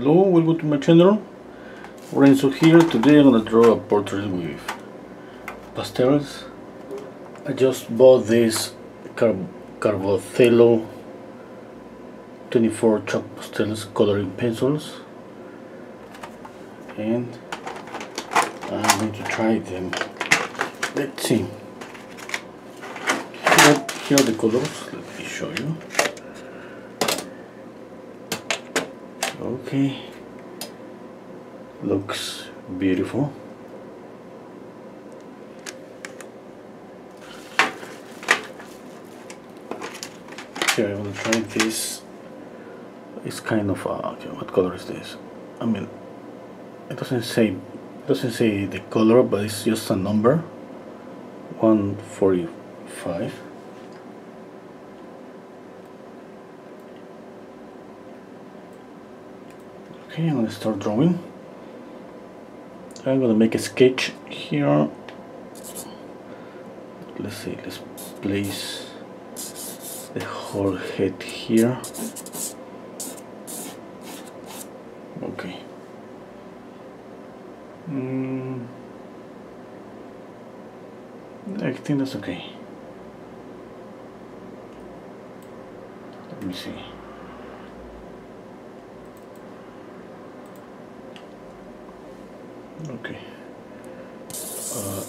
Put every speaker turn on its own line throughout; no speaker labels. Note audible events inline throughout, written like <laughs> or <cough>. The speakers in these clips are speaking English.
Hello, welcome to my channel. Renso here. Today I'm gonna draw a portrait with pastels. I just bought this Car Carbothello 24 chalk pastels coloring pencils and I'm going to try them. Let's see. Here, are the colors. Let me show you. Okay. Looks beautiful. okay I'm gonna try this. It's kind of uh, okay. What color is this? I mean, it doesn't say doesn't say the color, but it's just a number. 145. Okay, gonna start drawing. I'm gonna make a sketch here. Let's see, let's place the whole head here. Okay. Mm, I think that's okay. Let me see. Okay. Uh,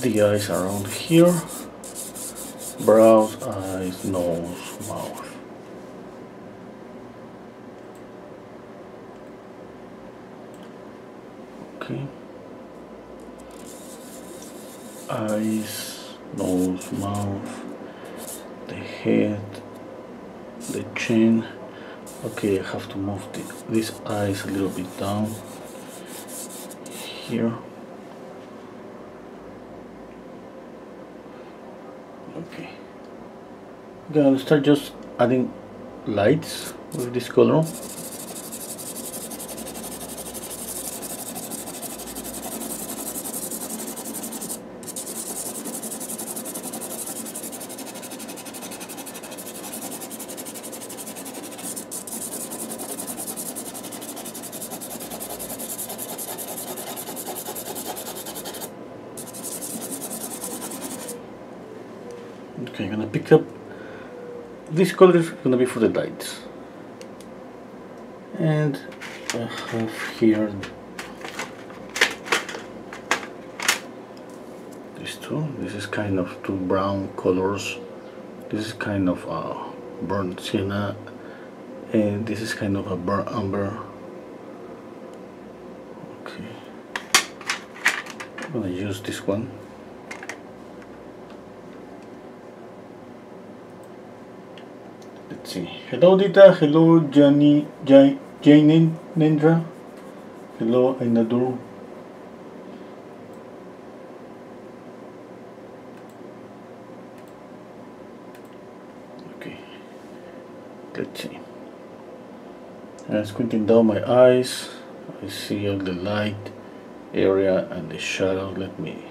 the eyes around here. Brows, eyes, nose, mouth. Okay. Eyes, nose, mouth, the head, the chin. Okay, I have to move the, these eyes a little bit down here. Okay. I'm start just adding lights with this color. Okay, I'm gonna pick up this color is gonna be for the lights and I have here these two. This is kind of two brown colors. This is kind of a burnt sienna. And this is kind of a burnt umber okay. I'm gonna use this one see. Hello Dita, hello Jani Jai Nendra. Hello Ainadur. Okay. Let's see. I'm squinting down my eyes. I see all the light area and the shadow. Let me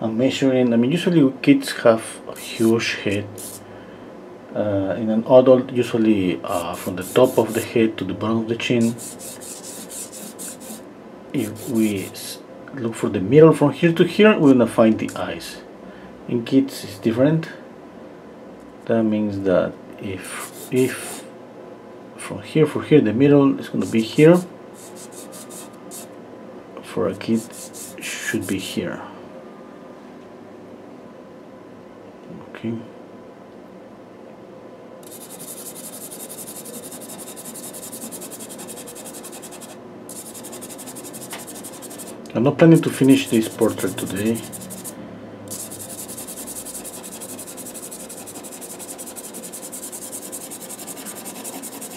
I'm measuring I mean usually kids have a huge head uh, in an adult usually uh, from the top of the head to the bottom of the chin if we look for the middle from here to here we're gonna find the eyes. In kids it's different. That means that if if from here for here the middle is gonna be here for a kid should be here. Okay I'm not planning to finish this portrait today.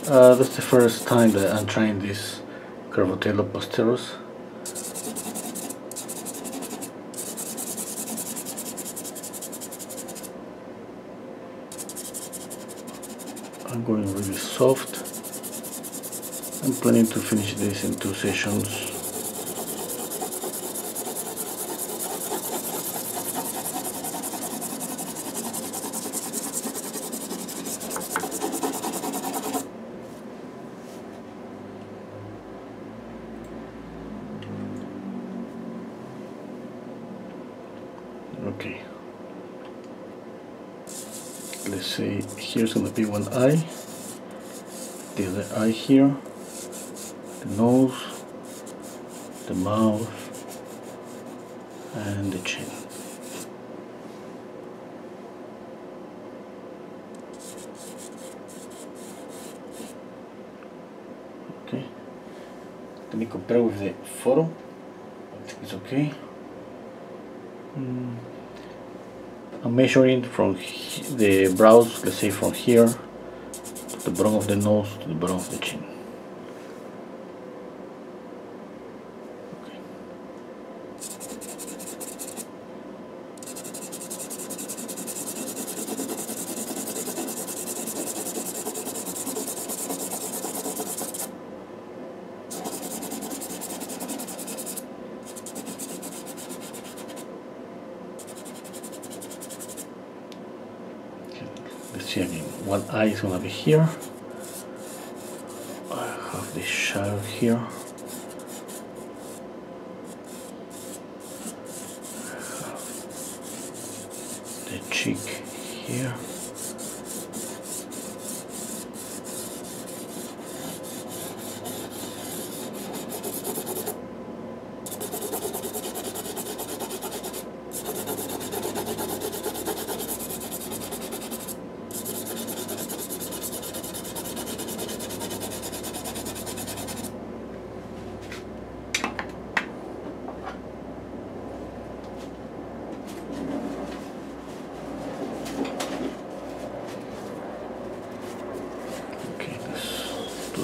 Uh, that's the first time that I'm trying this Carbothello Pasteros. I'm going really soft. I'm planning to finish this in two sessions. okay let's say here's gonna be one eye. The other eye here. The nose. The mouth. And the chin. Okay. Let me compare with the photo. I think it's okay. Mm. I'm measuring from the brows let's say from here the bottom of the nose to the bottom of the chin see again one eye is gonna be here. I have this shadow here the cheek here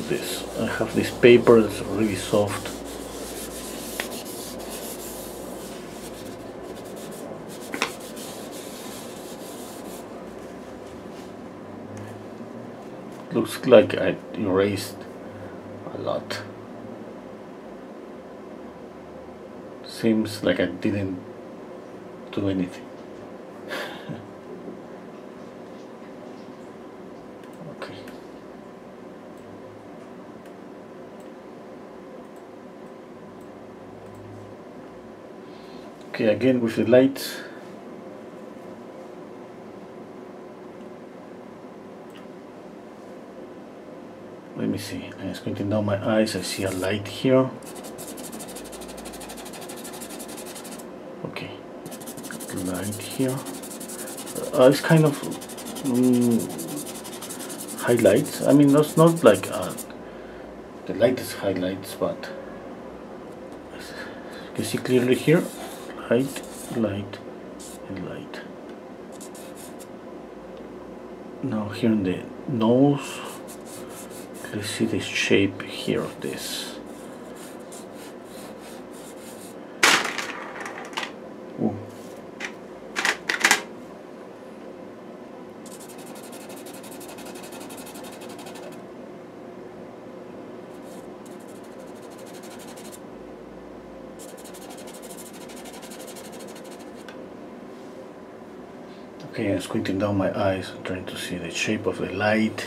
this. I have this paper is really soft. Looks like I erased a lot. Seems like I didn't do anything. Okay again with the light. Let me see. I'm squinting down my eyes. I see a light here. Okay. Light here. Uh, it's kind of um, highlights I mean that's not like uh, the lightest highlights but you see clearly here light, light, and light. Now here in the nose, let's see the shape here of this. Okay, I'm squinting down my eyes, trying to see the shape of the light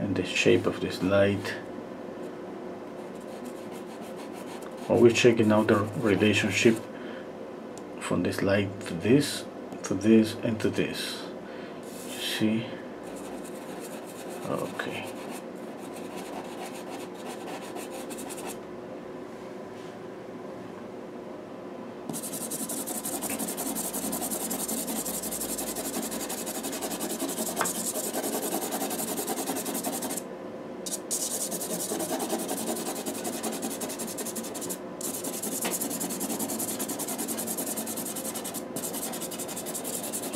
and the shape of this light. Are we checking out the relationship from this light to this, to this, and to this. You see? Okay.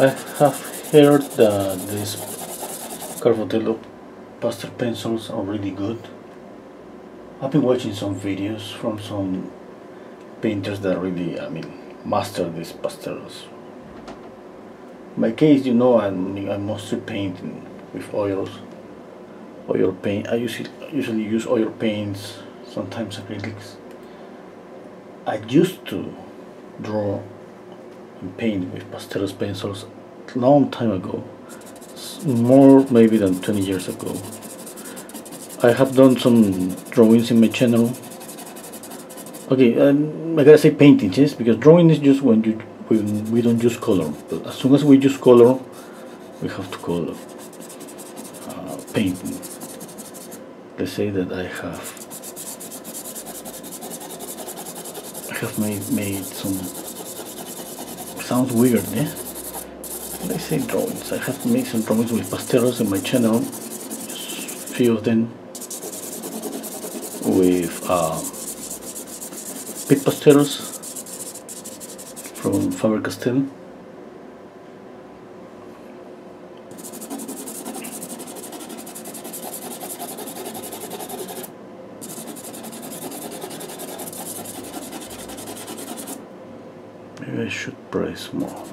I have heard that these Carbothello pastel pencils are really good. I've been watching some videos from some painters that really, I mean, master these pastels. My case, you know, I'm, I'm mostly painting with oils, oil paint. I usually, usually use oil paints, sometimes acrylics. I used to draw and paint with pastel pencils long time ago more maybe than 20 years ago I have done some drawings in my channel. Okay um, I gotta say painting yes because drawing is just when you we, we don't use color but as soon as we use color we have to call uh, painting. Let's say that I have I have made made some sounds weird yeah let's say drawings I have made some drawings with pastels in my channel. Just few of them. With uh, Pitt pastels from Faber-Castell Maybe I should press more.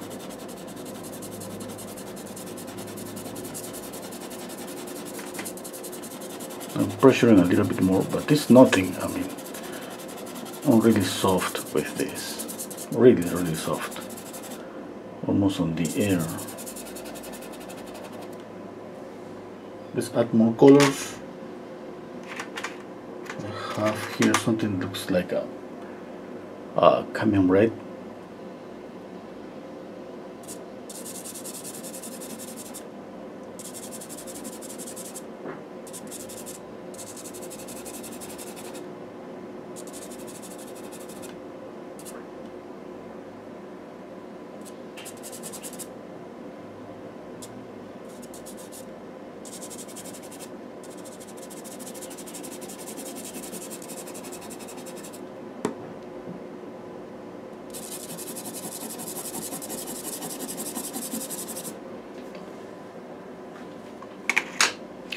I'm a little bit more, but it's nothing. I mean, I'm really soft with this. Really, really soft. Almost on the air. Let's add more colors. I have here something looks like a, a cadmium red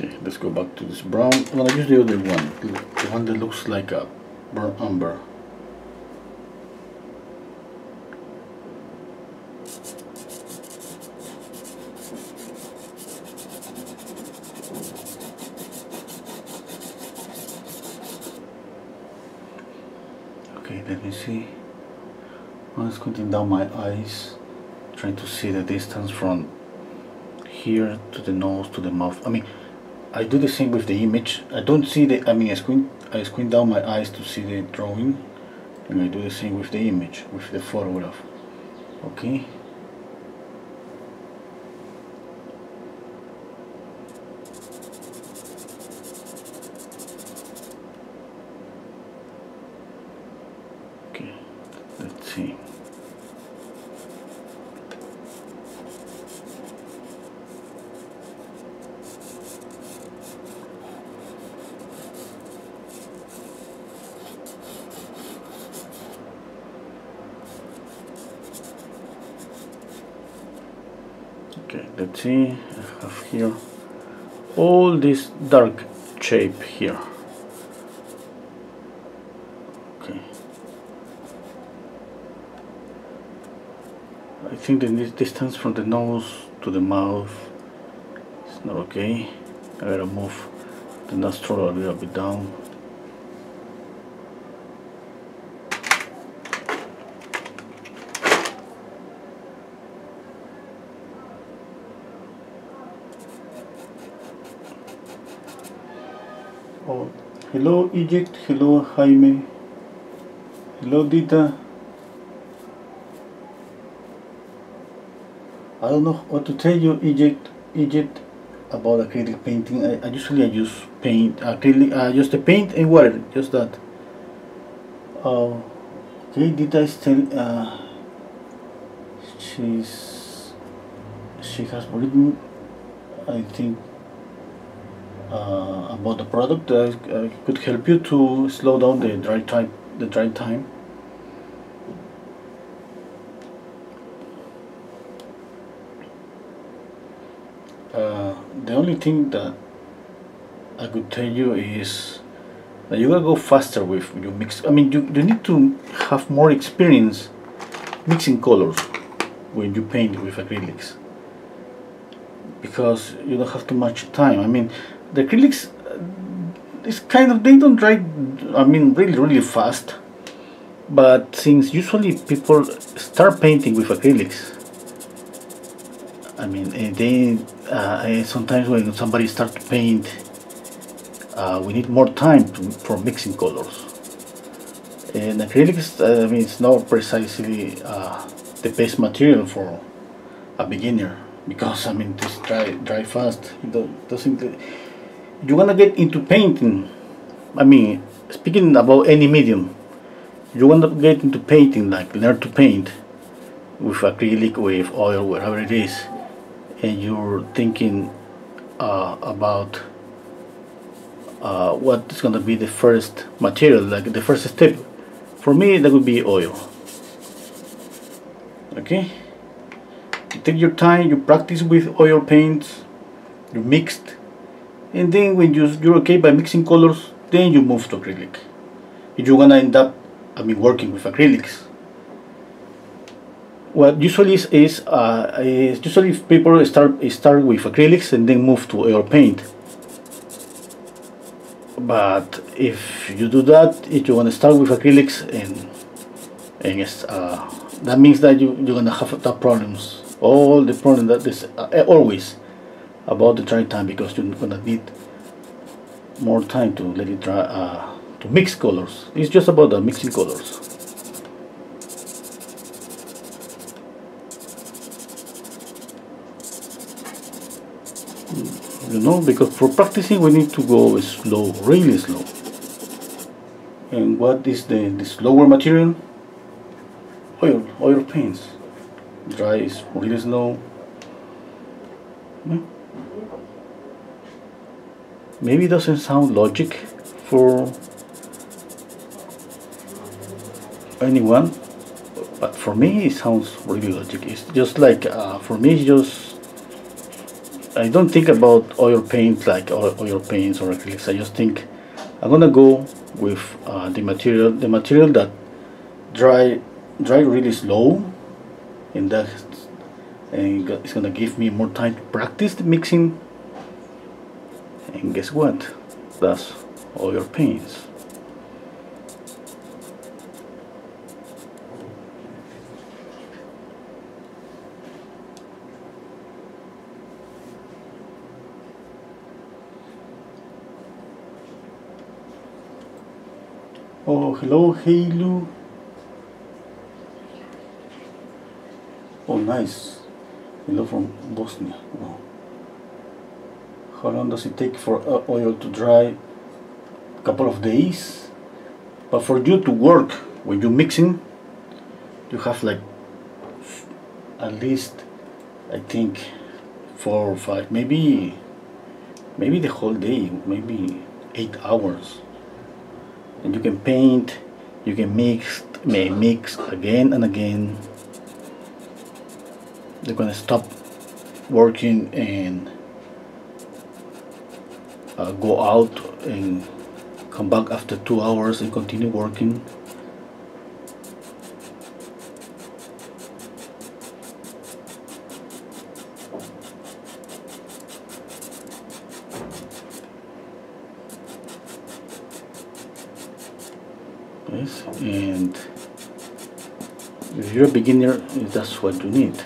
Okay, let's go back to this brown. I'm gonna use the other one, the one that looks like a burnt umber. Okay, let me see. I'm squinting down my eyes, trying to see the distance from here to the nose to the mouth. I mean, I do the same with the image. I don't see the, I mean, I squint, I squint down my eyes to see the drawing, and I do the same with the image, with the photograph. Okay let's see. okay let's see I have here. All this dark shape here. Okay. I think the distance from the nose to the mouth is not okay. I gotta move the nostril a little bit down Oh, hello Egypt, hello Jaime, hello Dita. I don't know what to tell you, Egypt, Egypt, about acrylic painting. I, I usually I use paint, acrylic, uh, just the paint and water, just that. Uh, okay, Dita is tell, uh, she's, she has written, I think, uh, about the product uh, could help you to slow down the dry time the dry time. Uh, the only thing that I could tell you is that you gotta go faster with your mix. I mean you, you need to have more experience mixing colors when you paint with acrylics. Because you don't have too much time. I mean the acrylics it's kind of they don't dry I mean really really fast. But since usually people start painting with acrylics I mean they uh, sometimes when somebody starts to paint uh, we need more time to, for mixing colors. And acrylics uh, I mean it's not precisely uh, the best material for a beginner because I mean this dry dry fast. It doesn't you wanna get into painting I mean speaking about any medium you wanna get into painting like learn to paint with acrylic with oil whatever it is and you're thinking uh, about uh, what is going to be the first material like the first step. For me that would be oil. Okay? You take your time you practice with oil paints you mixed and then when you, you're okay by mixing colors then you move to acrylic. If you're gonna end up I mean working with acrylics. What usually is, is, uh, is usually people start start with acrylics and then move to oil paint. But if you do that if you want to start with acrylics and and uh, that means that you, you're gonna have that problems. All the problem that is uh, always about the dry time because you're gonna need more time to let it dry uh, to mix colors. It's just about the mixing colors. You know because for practicing we need to go slow really slow. And what is the, the slower material? Oil oil paints. Dry is really slow. Hmm? Maybe it doesn't sound logic for anyone but for me it sounds really logic it's just like uh, for me it's just I don't think about oil paint like oil paints or acrylics. I just think I'm gonna go with uh, the material, the material that dry, dry really slow, and that and it's gonna give me more time to practice the mixing. And guess what? That's all your paints. Oh, hello, Halo. Oh, nice. Hello from Bosnia. How long does it take for uh, oil to dry? A couple of days. But for you to work when you're mixing, you have like at least, I think, four or five, maybe, maybe the whole day, maybe eight hours and you can paint you can mix may mix again and again you're gonna stop working and uh, go out and come back after two hours and continue working. Yes and if you're a beginner that's what you need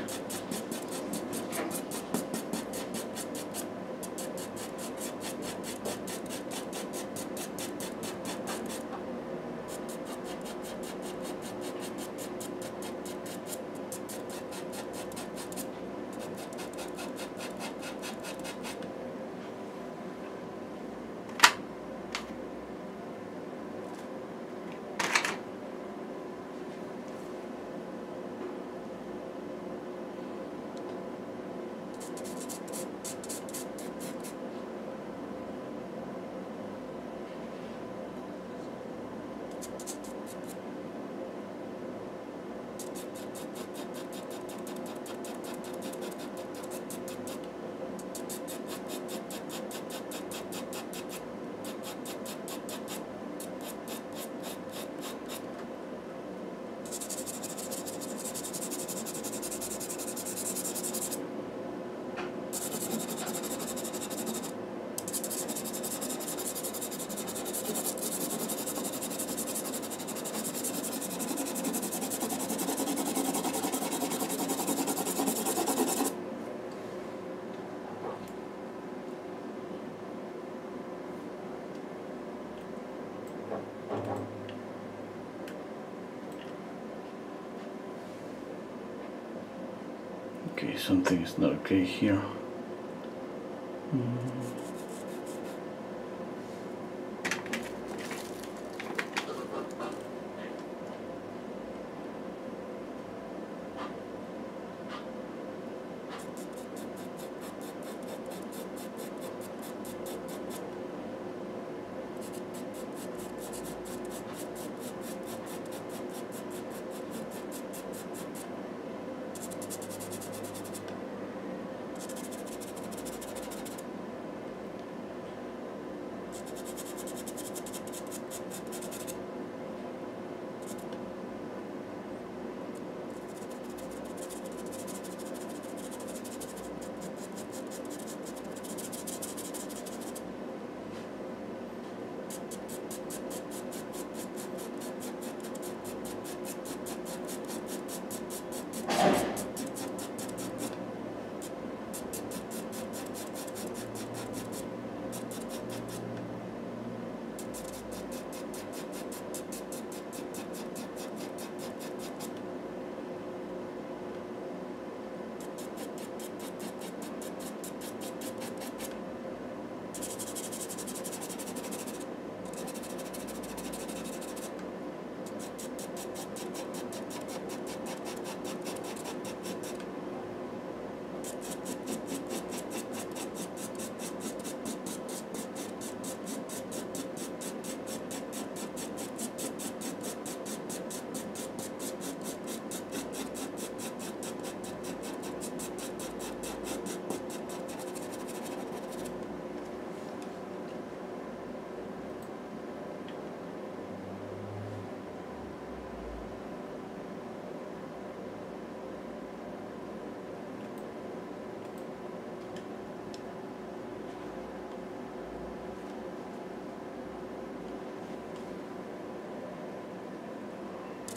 here mm.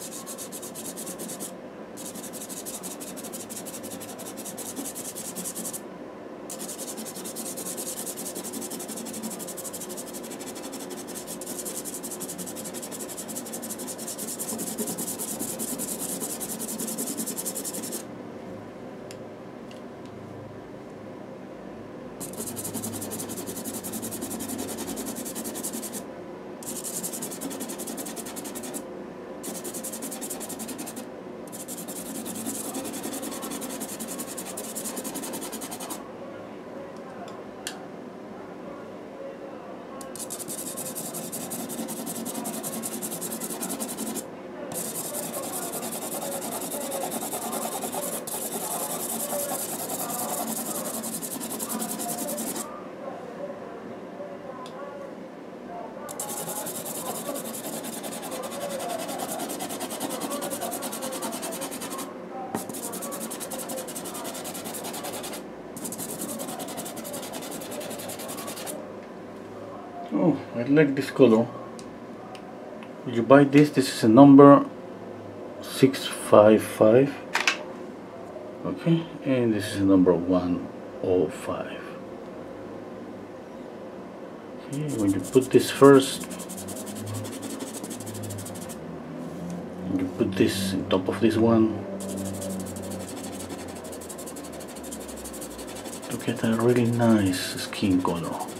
Oh I like this color. You buy this? This is a number 655 okay and this is number 105 okay when you put this first you put this on top of this one to get a really nice skin color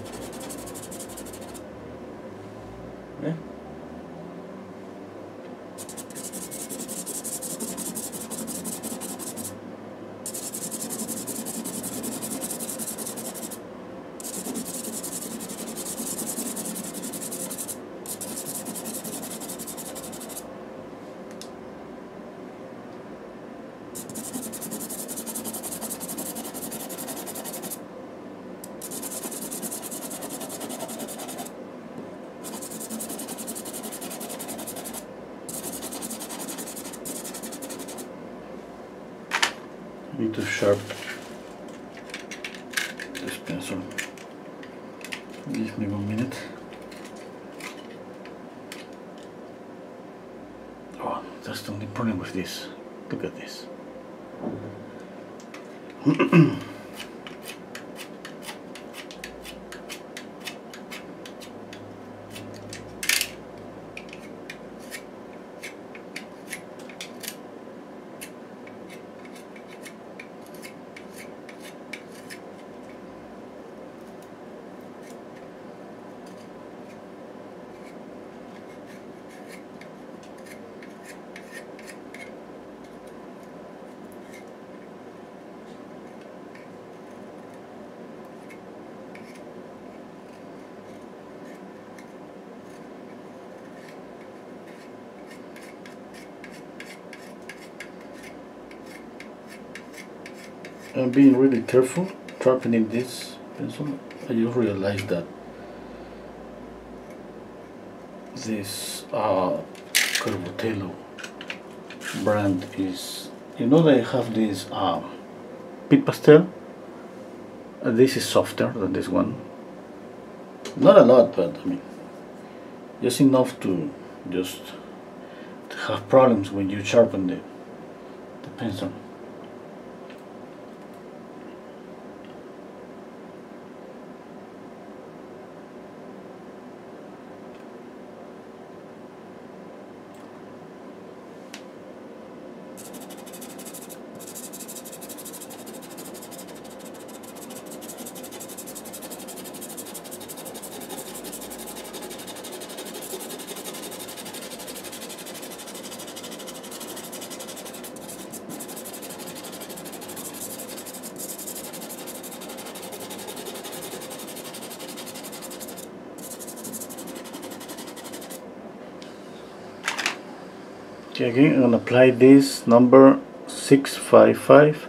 being really careful sharpening this pencil I just realized that this uh, Carbothello brand is you know they have this um, Pitt Pastel? Uh, this is softer than this one. Not a lot but I mean just enough to just have problems when you sharpen the, the pencil Okay, again, I'm gonna apply this number 655.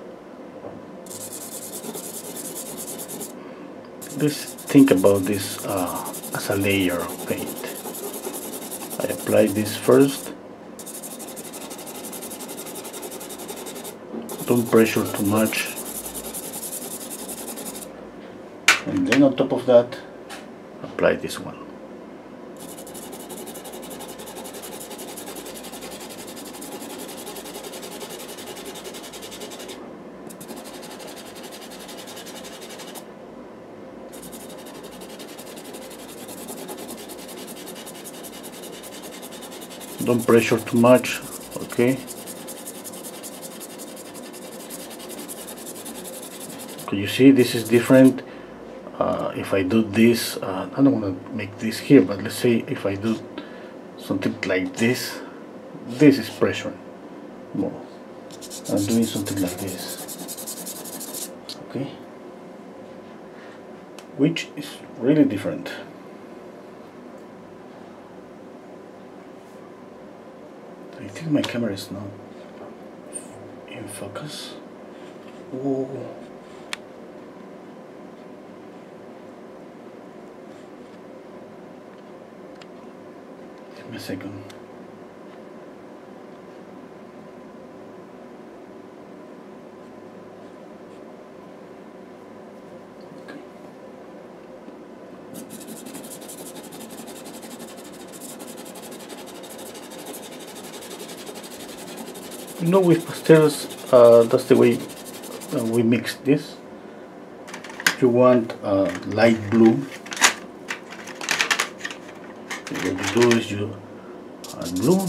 Let's think about this uh, as a layer of paint. I apply this first. Don't pressure too much. And then on top of that, apply this one. Don't pressure too much okay? You see this is different uh, if I do this uh, I don't want to make this here but let's say if I do something like this this is pressure more. I'm doing something like this okay? Which is really different I think my camera is not in focus. Ooh. Give me a second. Know with pastels uh, that's the way uh, we mix this. You want uh, light blue what you do is you add blue.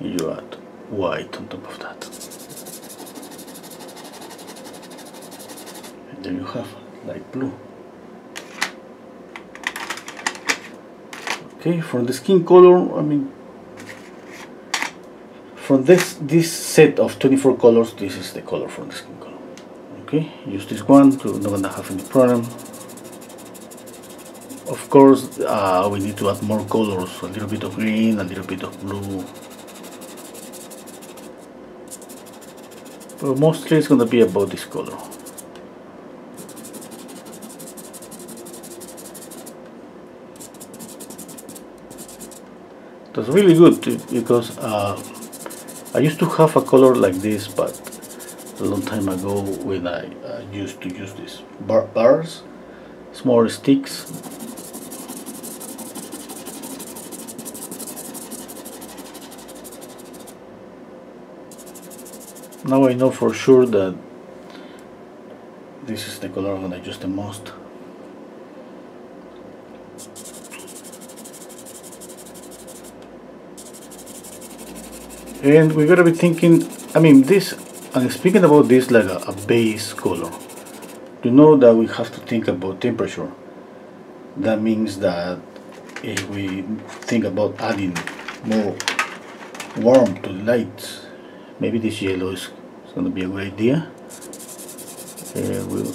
You add white on top of that. And then you have light blue. Okay for the skin color I mean from this this set of 24 colors this is the color for the skin color. Okay use this one to not gonna have any problem. Of course uh, we need to add more colors a little bit of green a little bit of blue. But mostly it's gonna be about this color. That's really good because uh, I used to have a color like this but a long time ago when I used to use these bar bars small sticks. Now I know for sure that this is the color I'm gonna use the most and we gotta be thinking I mean this I'm speaking about this like a, a, base color you know that we have to think about temperature. That means that if we think about adding more warm to lights maybe this yellow is, is going to be a good idea. Uh, we'll,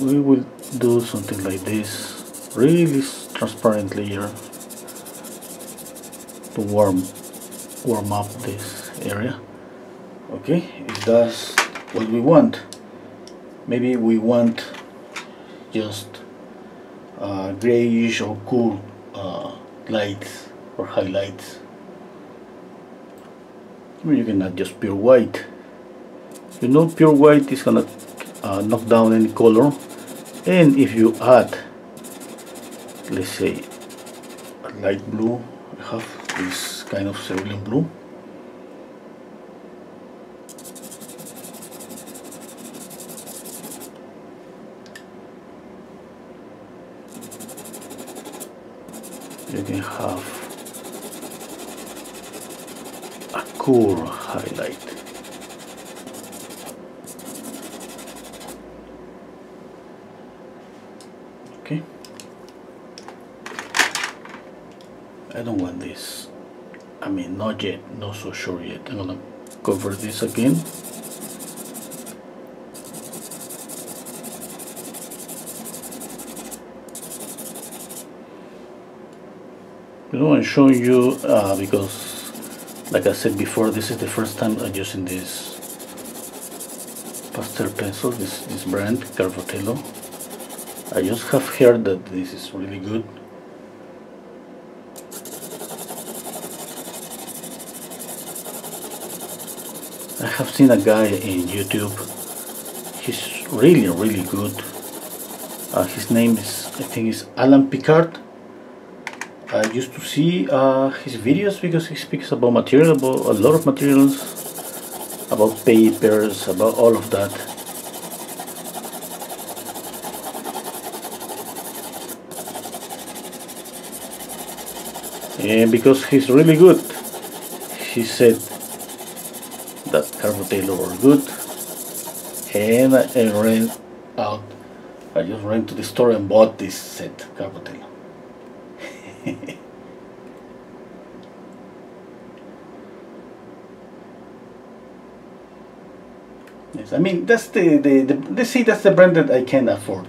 we will do something like this really transparent layer to warm warm up this area. Okay if that's what we want maybe we want just uh, grayish or cool uh, lights or highlights. You can add just pure white. You know pure white is gonna uh, knock down any color. And if you add let's say a light blue I have this kind of cerulean blue can have a cool highlight. Okay. I don't want this. I mean not yet not so sure yet. I'm gonna cover this again I'm showing you uh, because like I said before this is the first time I'm using this pastel pencil this, this brand Carbothello I just have heard that this is really good. I have seen a guy in YouTube. He's really really good. Uh, his name is I think is Alan Picard I used to see uh, his videos because he speaks about material, about a lot of materials, about papers, about all of that. And because he's really good, he said that Carbothello were good, and I ran out. I just ran to the store and bought this set, Carbothello. Yes, I mean that's the, the, the, see that's the brand that I can afford.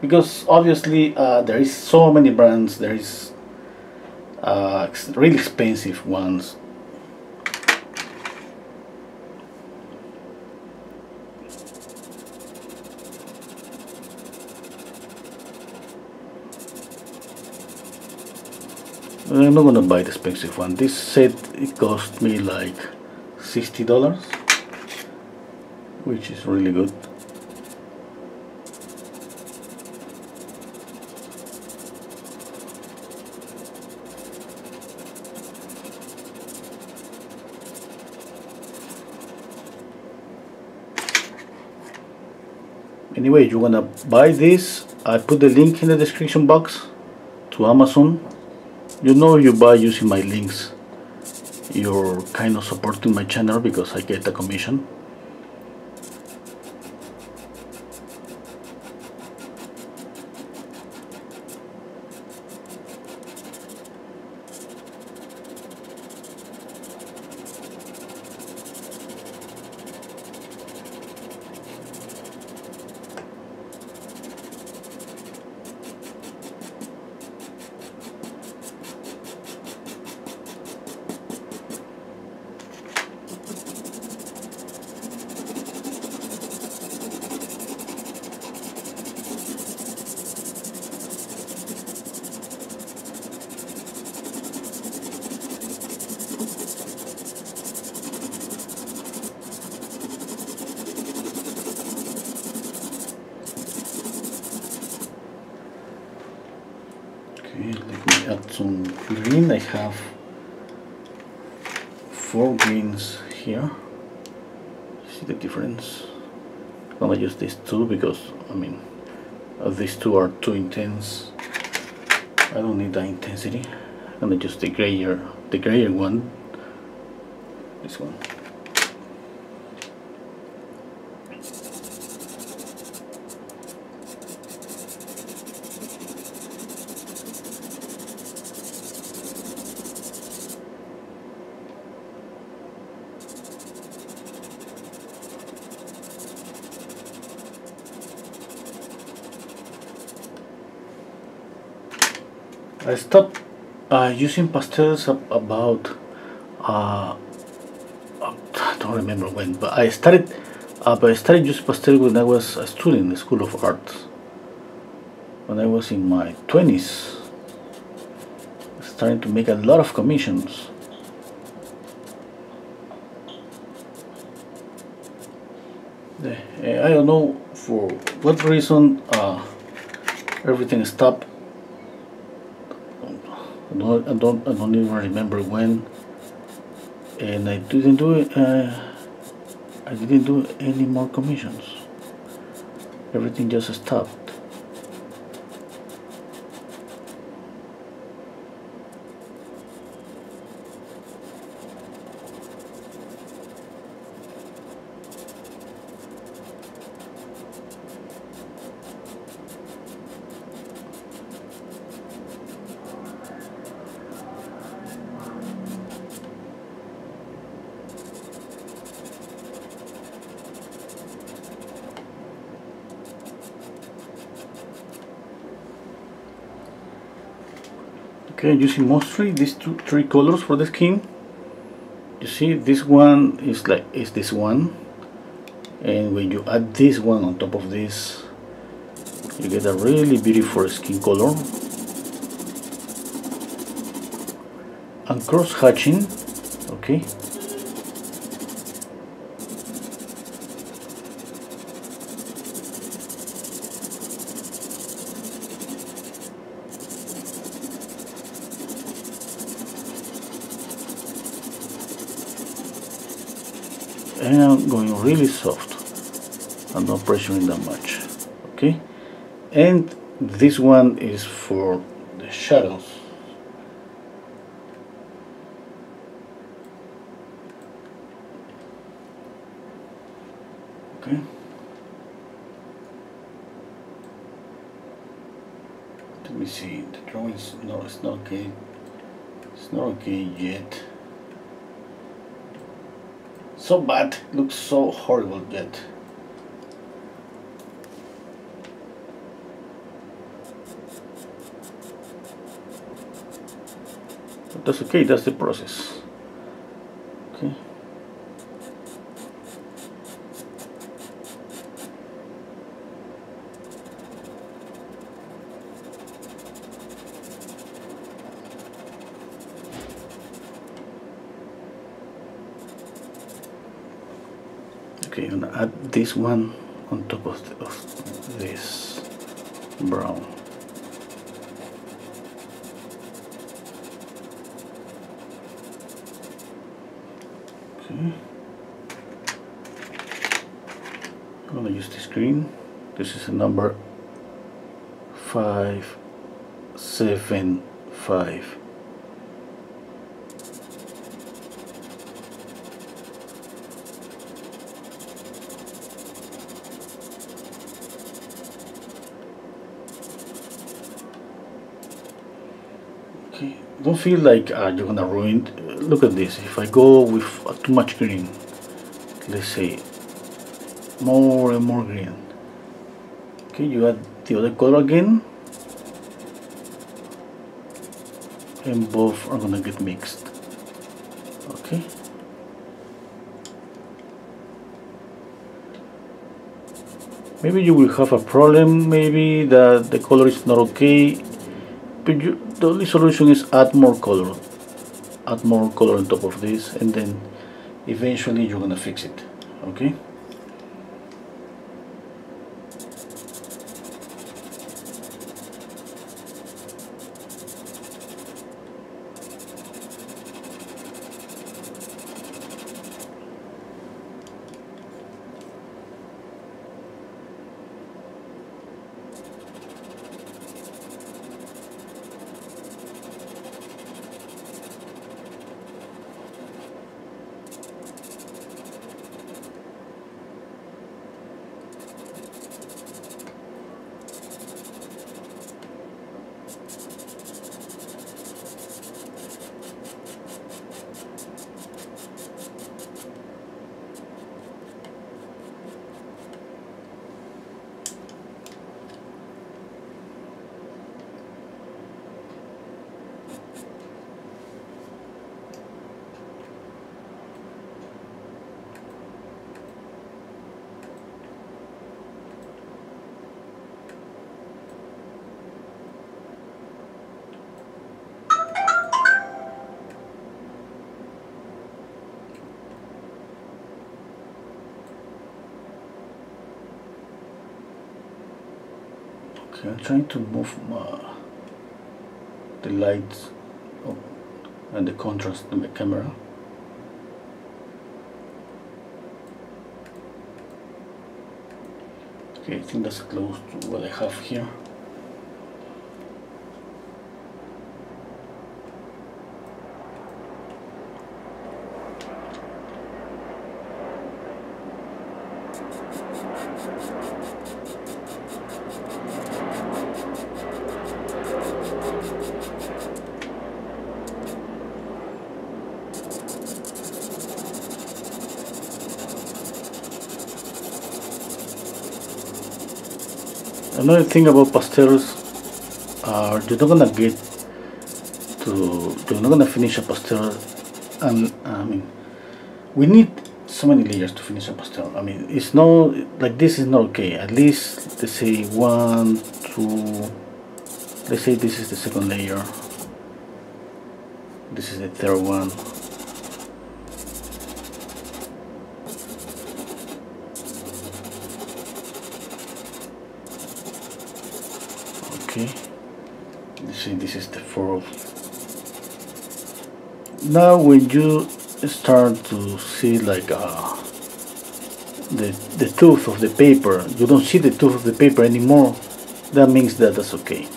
Because obviously uh, there is so many brands there is uh, really expensive ones. I'm not gonna buy the expensive one. This set it cost me like sixty dollars, which is really good. Anyway, you wanna buy this? I put the link in the description box to Amazon you know you buy using my links you're kind of supporting my channel because I get a commission Okay, let me add some green. I have four greens here. See the difference? I'm gonna use these two because I mean uh, these two are too intense. I don't need that intensity. I'm gonna use the grayer, the grayer one. This one. I stopped uh, using pastels about uh, I don't remember when but I started Uh, but I started using pastel when I was a student in the School of Arts. When I was in my 20s, starting to make a lot of commissions. I don't know for what reason uh, everything stopped. I don't, I don't, even remember when. And I didn't do it. Uh, I didn't do any more commissions. Everything just stopped. Okay using mostly these two three colors for the skin. You see this one is like is this one. And when you add this one on top of this you get a really beautiful skin color. And cross hatching okay and I'm going really soft I'm not pressuring that much okay? And this one is for the shadows okay let me see the drawing is no it's not okay it's not okay yet so bad looks so horrible yet that's okay that's the process okay okay I'm gonna add this one on top of, the, of this brown. Okay. I'm gonna use this green this is a number five seven five feel like uh, you're gonna ruin. Look at this. If I go with uh, too much green, let's say more and more green. Okay, you add the other color again, and both are gonna get mixed. Okay. Maybe you will have a problem. Maybe that the color is not okay the only solution is add more color. Add more color on top of this and then eventually you're gonna fix it okay I'm trying to move my, the lights and the contrast in the camera. Okay, I think that's close to what I have here. Another thing about pastels uh, are you're not gonna get to you're not gonna finish a pastel. And I mean we need so many layers to finish a pastel. I mean it's not like this is not okay. At least let's say one two let's say this is the second layer. This is the third one okay you see is now when you start to see like uh, the, the tooth of the paper you don't see the tooth of the paper anymore that means that that's okay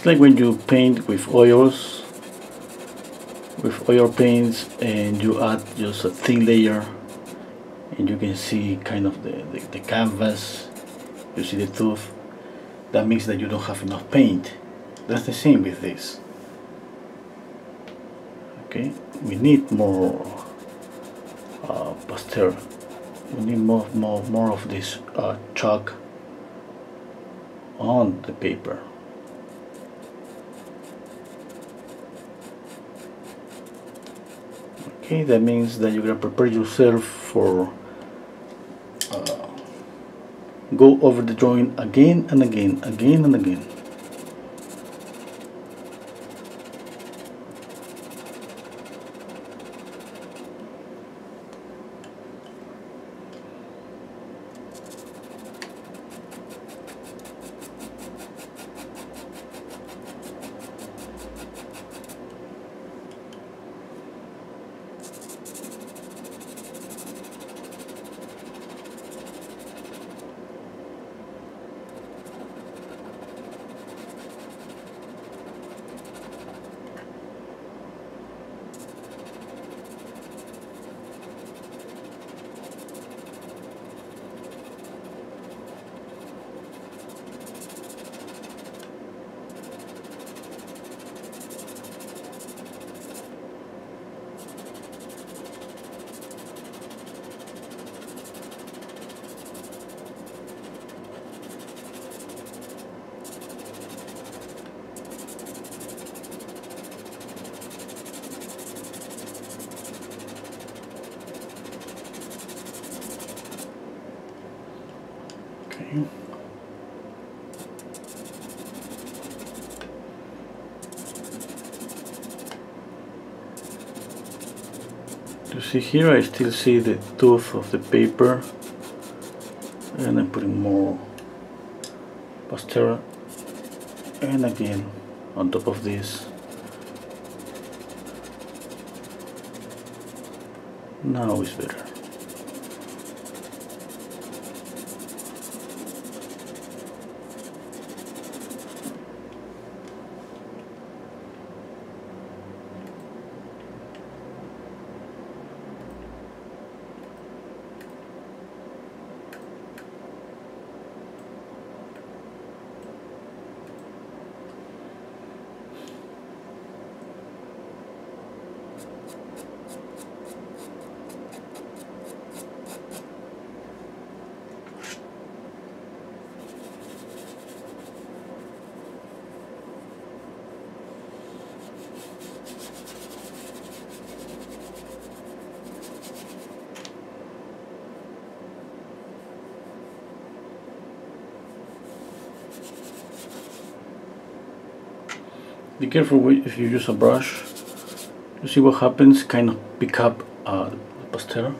It's like when you paint with oils, with oil paints, and you add just a thin layer, and you can see kind of the, the, the canvas, you see the tooth, that means that you don't have enough paint. That's the same with this. Okay, we need more uh, pastel. We need more, more, more of this uh, chalk on the paper. Okay that means that you're gonna prepare yourself for uh, go over the drawing again and again again and again see here I still see the tooth of the paper. And I'm putting more pastel and again on top of this. Now it's better careful if you use a brush you see what happens kind of pick up uh, the pastel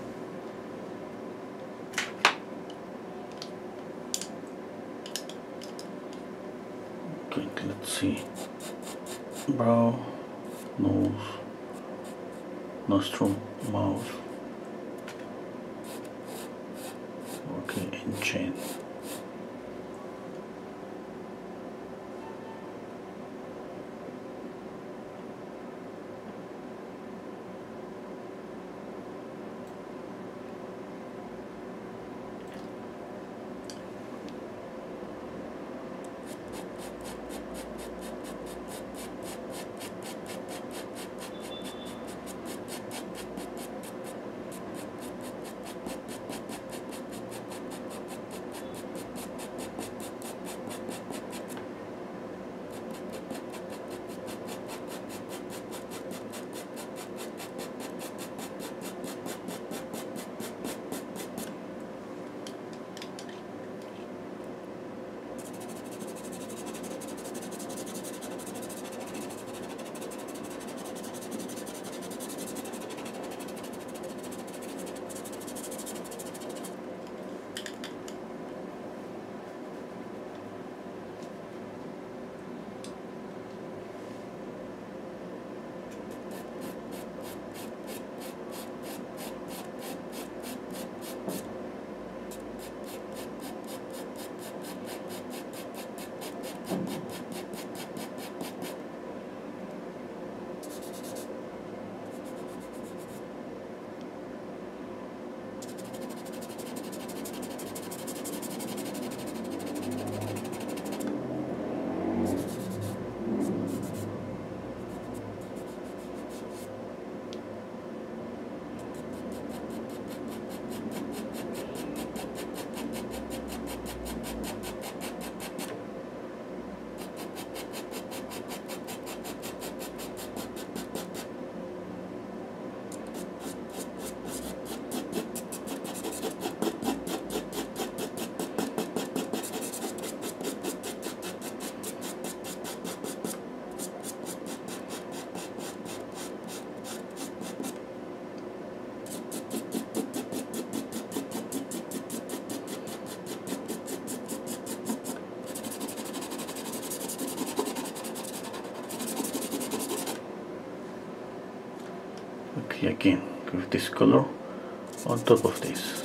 again with this color on top of this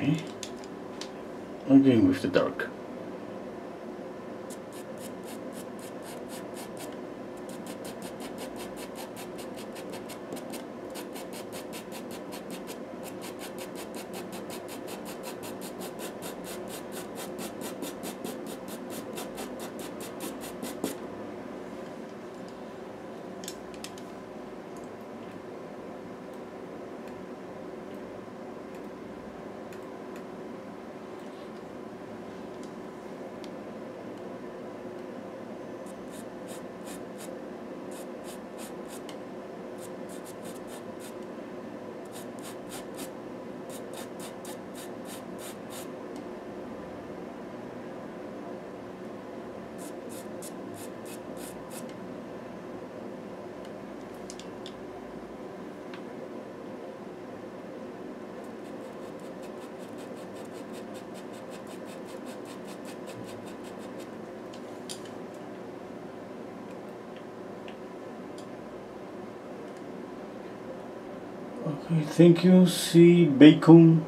okay again with the dark Okay, thank you, C. Bacon.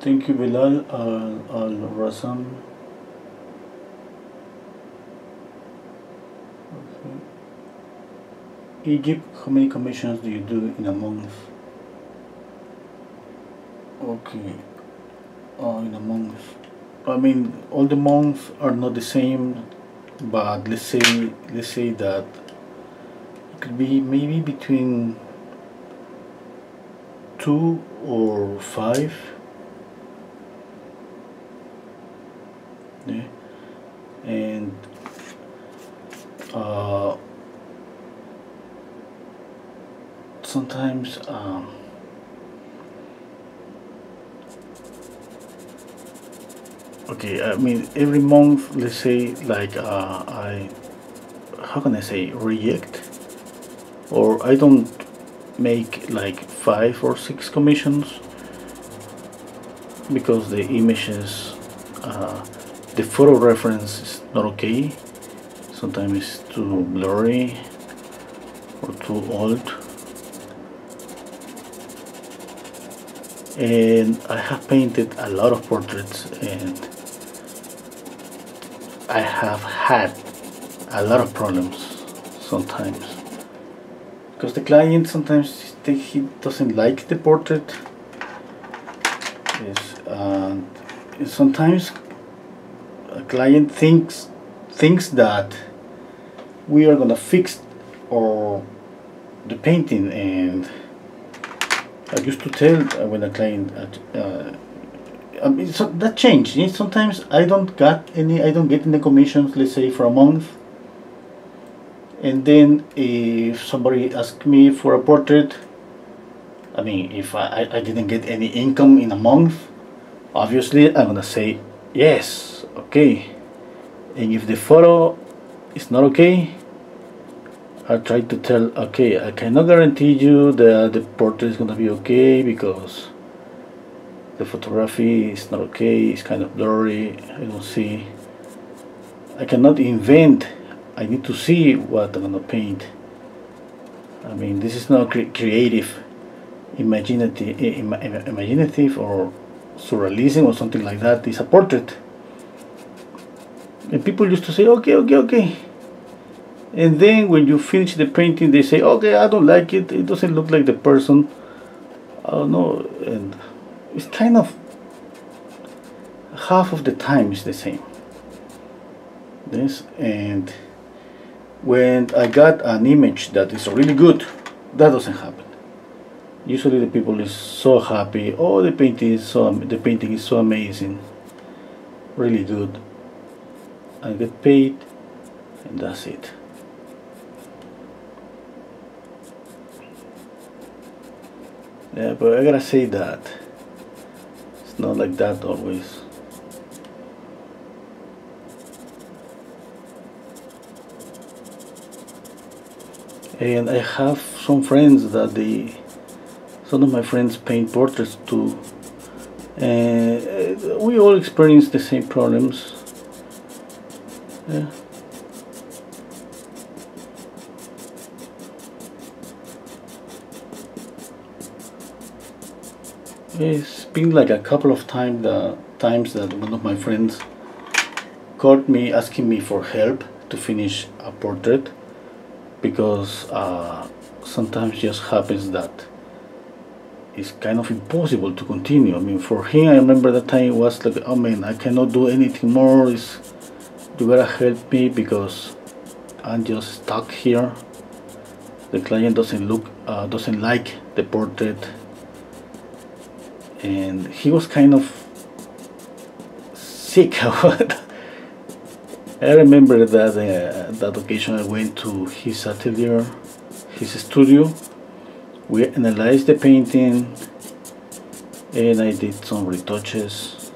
Thank you, Bilal Al, Al Rasam. Okay. Egypt, how many commissions do you do in a month? Okay, uh, in a month. I mean, all the months are not the same, but let's say let's say that it could be maybe between two or five yeah? and uh, sometimes um, okay I mean every month let's say like uh, I how can I say reject or I don't make like five or six commissions because the images uh, the photo reference is not okay. Sometimes it's too blurry or too old. And I have painted a lot of portraits and I have had a lot of problems sometimes. Because the client sometimes he doesn't like the portrait yes and sometimes a client thinks thinks that we are gonna fix or the painting and I used to tell uh, when a client uh, uh, I mean, so that changed. Sometimes I don't get any, I don't get any commissions, let's say for a month. And then if somebody asks me for a portrait, I mean, if I, I didn't get any income in a month, obviously I'm gonna say yes, okay. And if the photo is not okay, I try to tell, okay, I cannot guarantee you that the portrait is gonna be okay because the photography is not okay it's kind of blurry I don't see. I cannot invent I need to see what I'm gonna paint. I mean this is not cre creative imaginative imaginative or surrealism or something like that is a portrait. And people used to say okay okay okay. And then when you finish the painting they say okay I don't like it. It doesn't look like the person. I don't know and it's kind of half of the time is the same. This and when I got an image that is really good that doesn't happen usually the people is so happy. Oh the painting is so the painting is so amazing. Really good. I get paid and that's it. Yeah but I gotta say that it's not like that always. And I have some friends that they, some of my friends paint portraits too. And we all experience the same problems. Yeah. It's been like a couple of time the times that one of my friends called me asking me for help to finish a portrait because uh, sometimes just happens that it's kind of impossible to continue. I mean, for him, I remember that time it was like, oh man, I cannot do anything more. It's, you gotta help me because I'm just stuck here. The client doesn't look, uh, doesn't like the portrait and he was kind of sick. <laughs> I remember that uh, that occasion I went to his atelier, his studio. We analyzed the painting, and I did some retouches.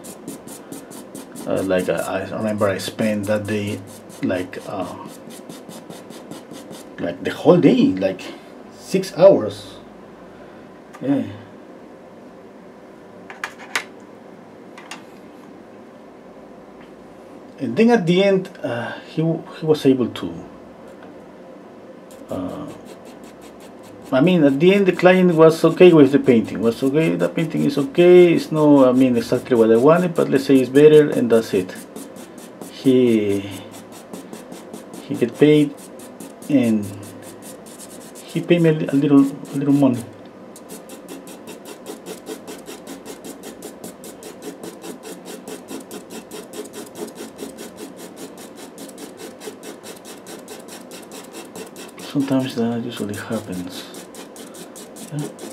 Uh, like I, I, remember, I spent that day like um, like the whole day, like six hours. Yeah. and then at the end uh, he, he was able to uh, I mean at the end the client was okay with the painting. Was okay the painting is okay. It's no I mean exactly what I wanted but let's say it's better and that's it. He he get paid and he paid me a little a little money. Sometimes that usually happens. Yeah?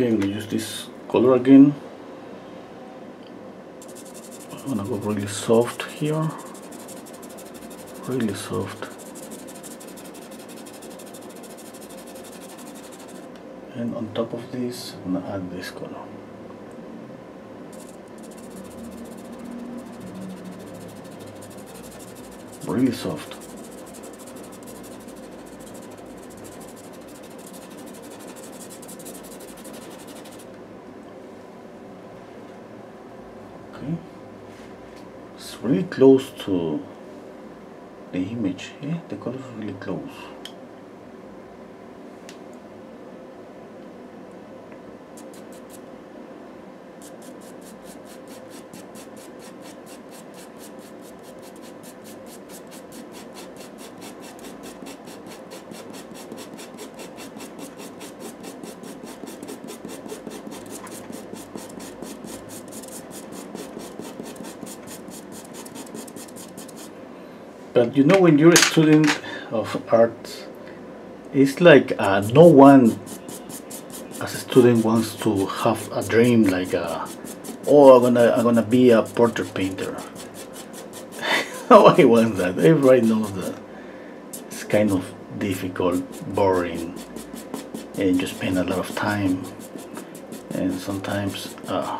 okay I'm gonna use again. I'm gonna go really soft here. Really soft. And on top of this I'm gonna add this color. Really soft okay it's really close to the image. Yeah the color is really close but you know when you're a student of art it's like uh, no one as a student wants to have a dream like uh, oh I'm gonna I'm gonna be a portrait painter. <laughs> Nobody wants that. Everybody knows that. It's kind of difficult boring and you spend a lot of time. And sometimes uh,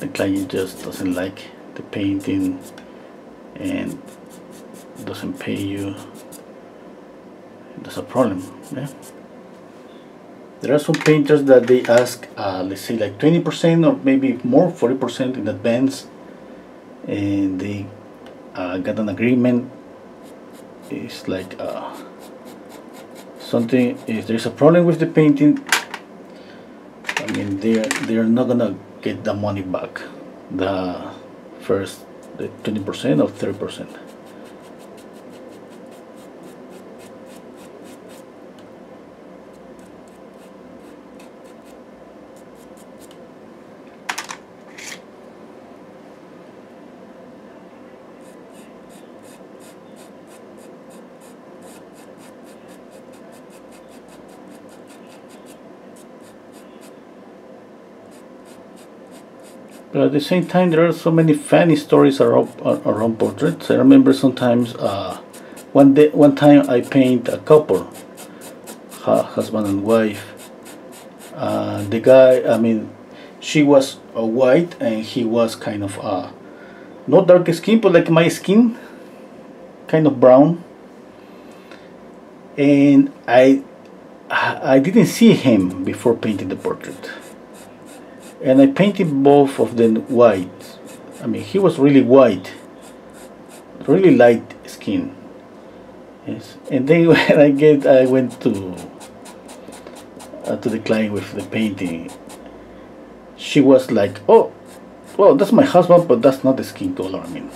the client just doesn't like the painting and doesn't pay you. That's a problem yeah. There are some painters that they ask uh, let's say like 20% or maybe more 40% in advance and they uh, got an agreement. It's like uh, something if there's a problem with the painting I mean they're they're not gonna get the money back. The first the 20% or 30% But at the same time, there are so many funny stories around, around portraits. I remember sometimes uh, one day, one time I paint a couple, husband and wife. Uh, the guy, I mean, she was uh, white and he was kind of uh, not dark skin, but like my skin, kind of brown. And I, I didn't see him before painting the portrait and I painted both of them white. I mean he was really white really light skin. Yes. And then <laughs> when I get I went to uh, to the client with the painting she was like oh well that's my husband but that's not the skin color I mean.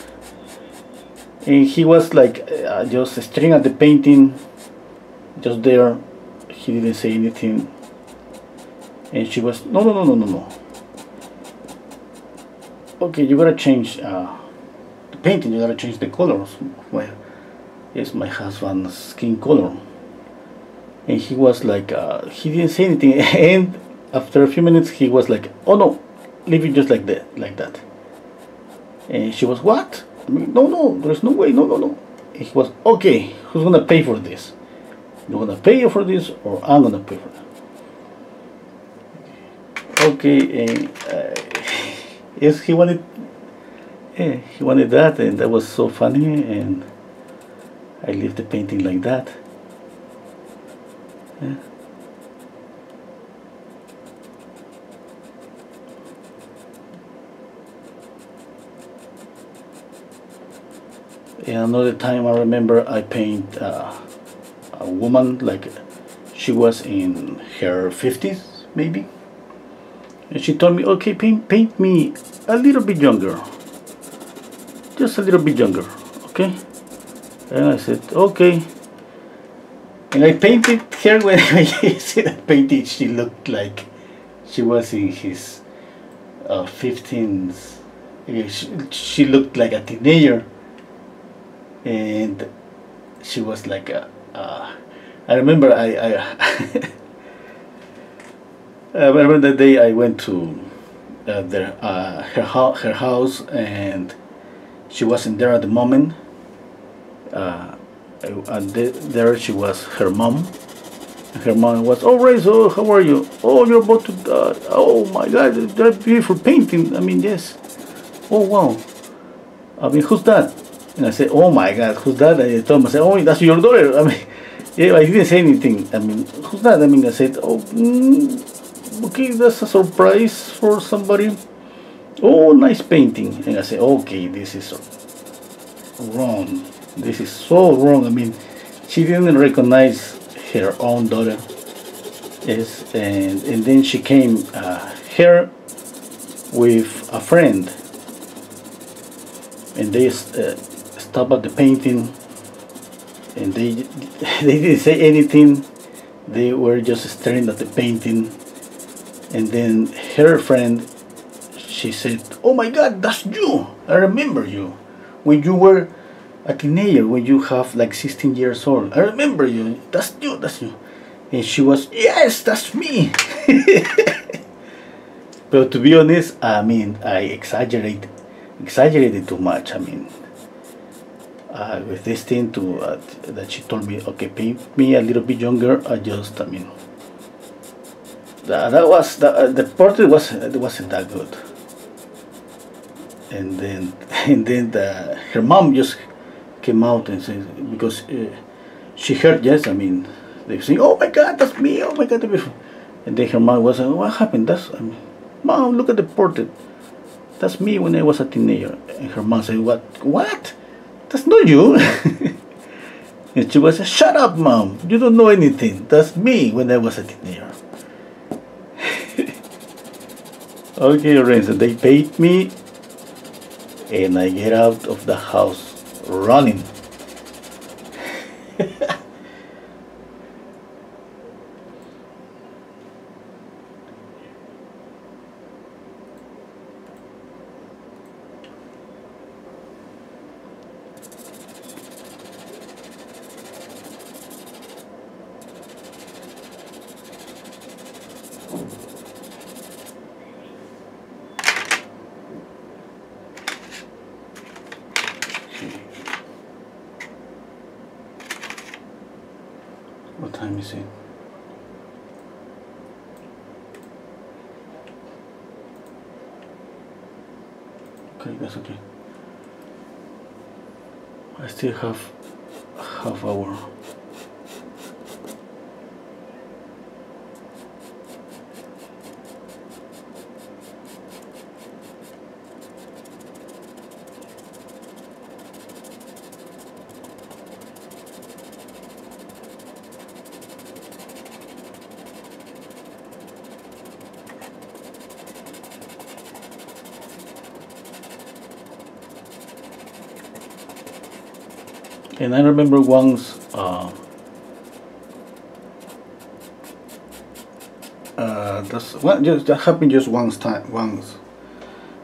And he was like uh, just staring at the painting just there. He didn't say anything. And she was no no no no no no okay you gotta change uh, the painting you gotta change the colors well it's my husband's skin color. And he was like uh, he didn't say anything. <laughs> And after a few minutes he was like oh no leave it just like that like that. And she was what? No no there's no way no no no. And he was okay who's gonna pay for this? You're gonna pay for this or I'm gonna pay for it? Okay and uh, yes he wanted yeah, he wanted that and that was so funny and I left the painting like that yeah. And another time I remember I paint uh, a woman like she was in her 50s maybe and she told me okay paint, paint me a little bit younger. Just a little bit younger okay? And I said okay. And I painted her <laughs> when I see that painting she looked like she was in his uh, 15s she, she looked like a teenager. And she was like a, uh, I remember I, I <laughs> I remember that day I went to uh, their, uh, her, her house and she wasn't there at the moment. Uh, and th- there she was, her mom. Her mom was, oh, so how are you? Oh, you're about to, uh, oh my God, that beautiful painting. I mean, yes. Oh, wow. I mean, who's that? And I said, oh my God, who's that? And I told him, I said, oh, that's your daughter. I mean, <laughs> yeah, I didn't say anything. I mean, who's that? I mean, I said, oh, mm, okay, that's a surprise for somebody. Oh, nice painting. And I say, okay, this is wrong. This is so wrong. I mean, she didn't recognize her own daughter. Yes, and, and then she came uh, here with a friend. And they uh, stopped at the painting and they <laughs> they didn't say anything they were just staring at the painting and then her friend she said oh my god that's you. I remember you. When you were a teenager when you have like 16 years old i remember you. That's you that's you. And she was yes that's me. <laughs> But to be honest i mean i exaggerate exaggerated too much i mean. Uh, with this thing to uh, that she told me, okay, paint me a little bit younger. I just, I mean, that, that was the, uh, the portrait was it wasn't that good. And then <laughs> and then the, her mom just came out and said because uh, she heard yes, I mean, they say, oh my God, that's me. Oh my God, and then her mom was, like, what happened? That's I mean, mom, look at the portrait. That's me when I was a teenager. And her mom said, what? What? That's not you. <laughs> and she was, like, Shut up, mom. You don't know anything. That's me when I was a teenager. Okay, Renso, they paid me and I get out of the house running. What time is it? Okay, that's okay. I still have half hour. And I remember once uh, uh, well, just that happened just once time once.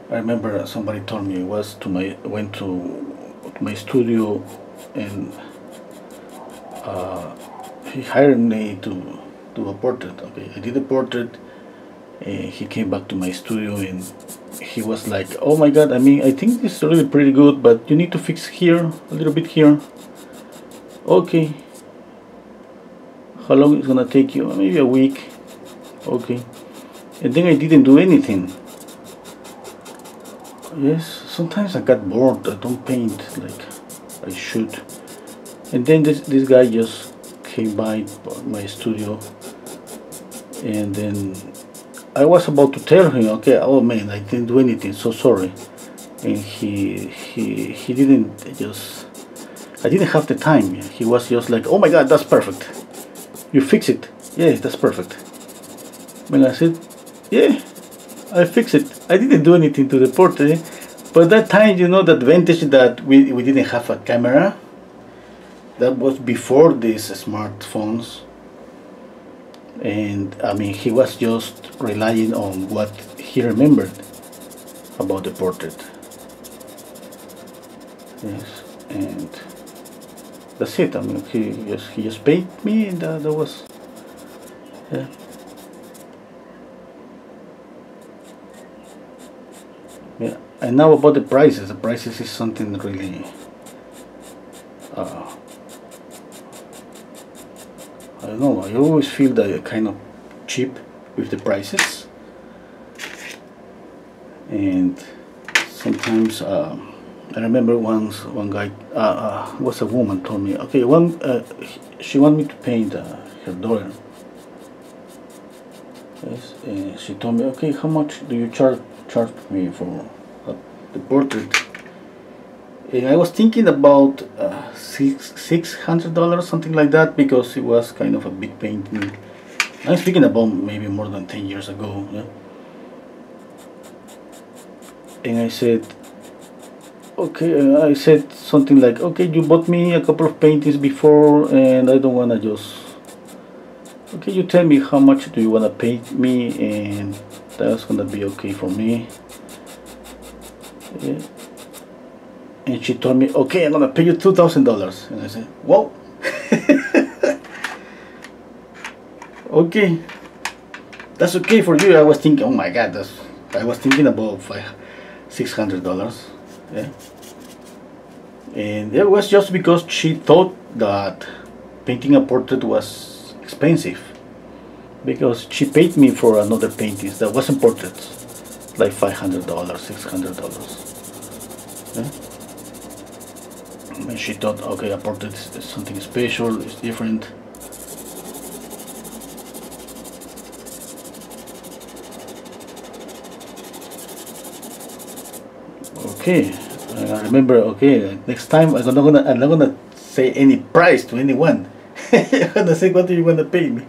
I remember somebody told me it was to my went to, to my studio and uh, he hired me to do a portrait. Okay, I did a portrait. And he came back to my studio and he was like, "Oh my God! I mean, I think this is really pretty good, but you need to fix here a little bit here." Okay. How long it's gonna take you? Maybe a week. Okay. And then I didn't do anything. Yes sometimes I got bored. I don't paint like I should. And then this, this guy just came by my studio. And then I was about to tell him okay oh man I didn't do anything so sorry. And he he he didn't just I didn't have the time. He was just like, oh my god, that's perfect. You fix it. Yes, that's perfect. When I said, yeah, I fix it. I didn't do anything to the portrait. But that time, you know, the advantage that we, we didn't have a camera. That was before these smartphones. And I mean, he was just relying on what he remembered about the portrait. Yes, and that's it. I mean, he just he just paid me, and uh, that was. Yeah. yeah. And now about the prices. The prices is something really. Uh, I don't know. I always feel that you're kind of cheap with the prices, and sometimes. Um, I remember once one guy uh, uh, was a woman told me okay one uh, she wanted me to paint uh, her daughter. Yes and she told me okay how much do you charge charge me for the portrait? And I was thinking about uh, six six hundred dollars something like that because it was kind of a big painting I'm speaking about maybe more than 10 years ago yeah? and I said okay uh, I said something like okay you bought me a couple of paintings before and I don't want to just okay you tell me how much do you want to pay me and that's gonna be okay for me. Yeah. and she told me okay I'm gonna pay you two thousand dollars. And I said whoa <laughs> okay. That's okay for you. I was thinking oh my god that's I was thinking about five six hundred dollars And it was just because she thought that painting a portrait was expensive. Because she paid me for another paintings that wasn't portraits, like $500, $600. Yeah? And she thought, okay, a portrait is something special, it's different. Okay I remember okay next time I'm not gonna I'm not gonna say any price to anyone. <laughs> I'm gonna say what do you want to pay me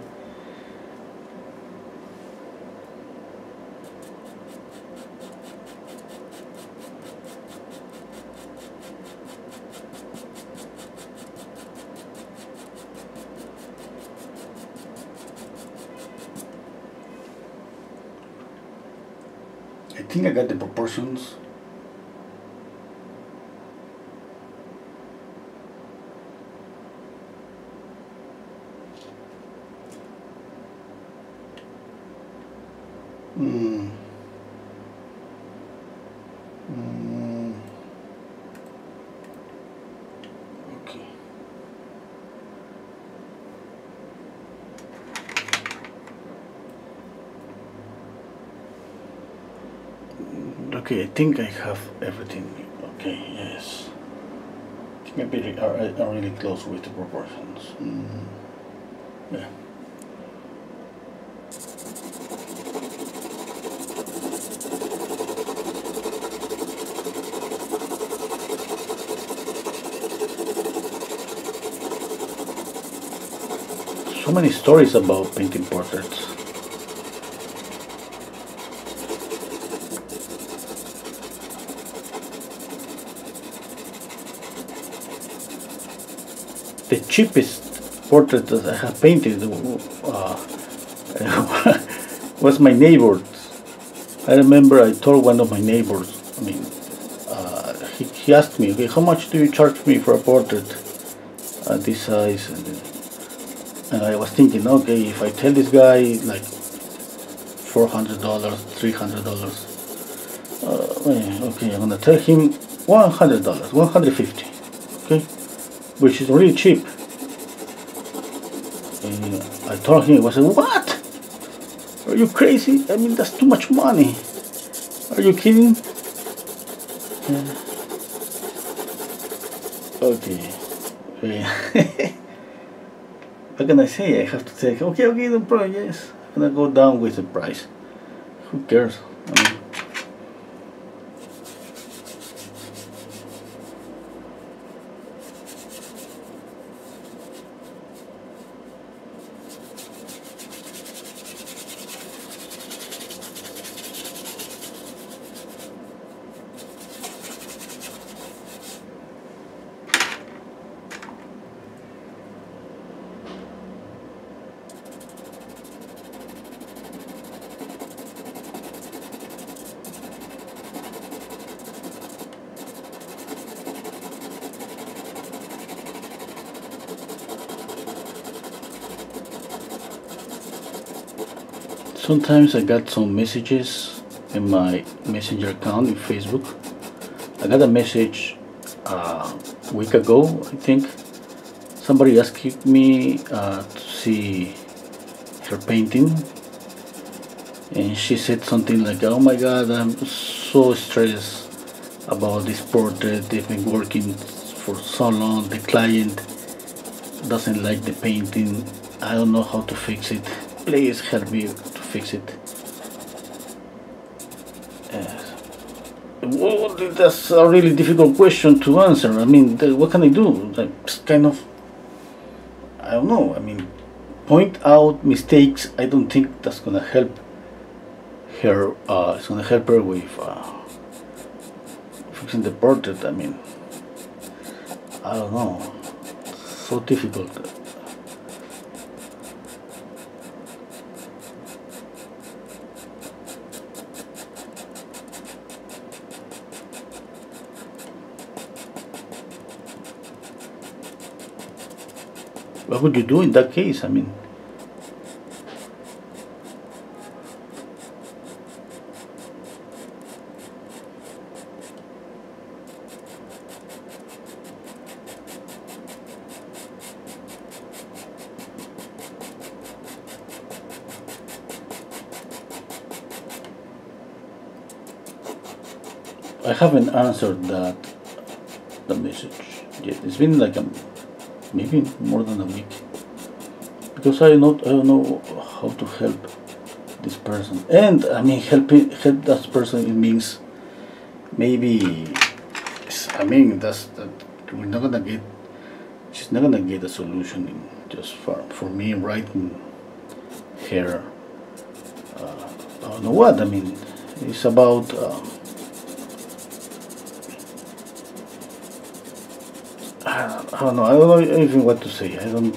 I think I got the proportions Mm. Mm. Okay. Okay, I think I have everything. Okay, yes. I think I are, are really close with the proportions. Mm. Yeah. so many stories about painting portraits. Cheapest portrait that I have painted uh, <laughs> was my neighbor's. I remember I told one of my neighbors, I mean, uh, he, he, asked me, okay, how much do you charge me for a portrait at this size? And and I was thinking, okay, if I tell this guy like four hundred dollars, three hundred dollars, uh, okay, I'm gonna tell him one hundred dollars, one hundred fifty, okay, which is really cheap. Told him, I said, what? Are you crazy? I mean, that's too much money. Are you kidding? Okay. Yeah. <laughs> what can I say? I have to take, okay, okay, no problem, yes. I'm gonna go down with the price. Who cares? I mean, sometimes I got some messages in my messenger account in Facebook. I got a message uh, a week ago, I think. Somebody asked me uh, to see her painting and she said something like, oh my god, I'm so stressed about this portrait. They've been working for so long. The client doesn't like the painting. I don't know how to fix it. Please help me fix it. Well, that's a really difficult question to answer. I mean, what can I do? It's kind of, I don't know. I mean, point out mistakes. I don't think that's gonna help her. Uh, it's gonna help her with uh, fixing the portrait. I mean, I don't know. So difficult. What would you do in that case? I mean, I haven't answered that the message yet. It's been like a maybe more than a week. Because I not I don't know how to help this person. And I mean helping help that person it means maybe I mean that's that we're not gonna get she's not gonna get a solution in just for for me writing her uh, I don't know what I mean it's about uh, I don't know. I don't know even what to say. I don't.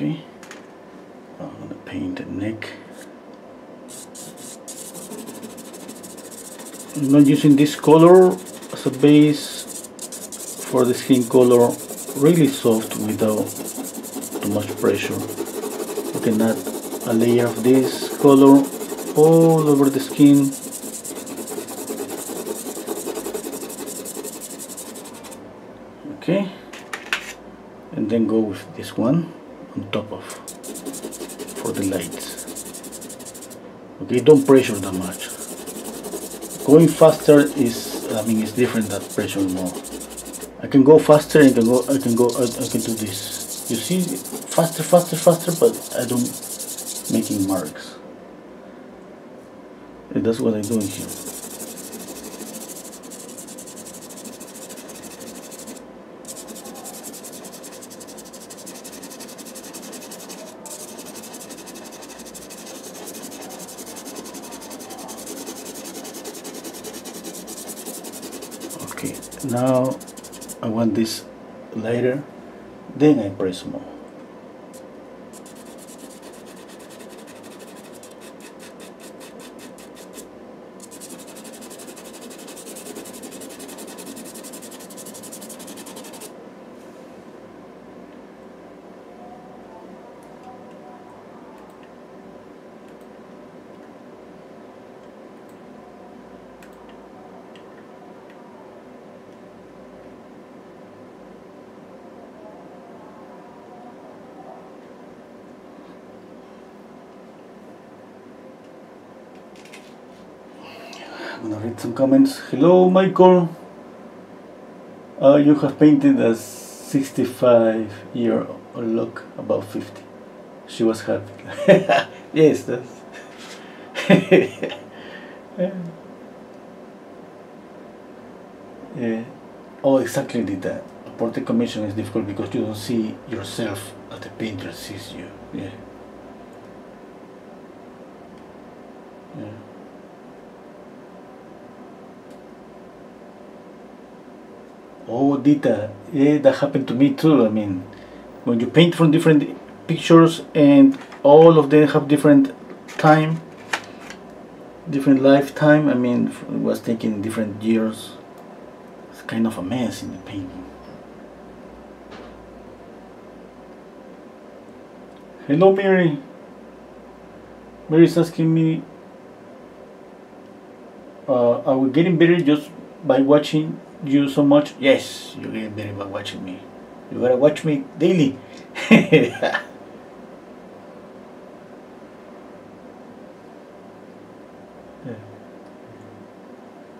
Okay. I'm gonna paint the neck. I'm not using this color as a base for the skin color really soft without too much pressure. You can add a layer of this color all over the skin okay and then go with this one on top of for the lights okay don't pressure that much. Going faster is I mean it's different than pressure more. I can go faster and can go I can go I, I can do this. You see faster faster faster but I don't making marks. And that's what I'm doing here okay now I want this later then I press more comments. Hello, Michael. Uh, you have painted a 65 year old look, about 50. she was happy <laughs> yes that's yeah. <laughs> oh exactly did that portrait commission is difficult because you don't see yourself as the painter sees you yeah Oh, Dita, yeah, that happened to me too. I mean, when you paint from different pictures and all of them have different time, different lifetime. I mean, it was taking different years. It's kind of a mess in the painting. Hello, Mary. Mary's asking me, uh, are we getting better just by watching you so much? Yes, you're getting better by watching me. You gotta watch me daily. <laughs>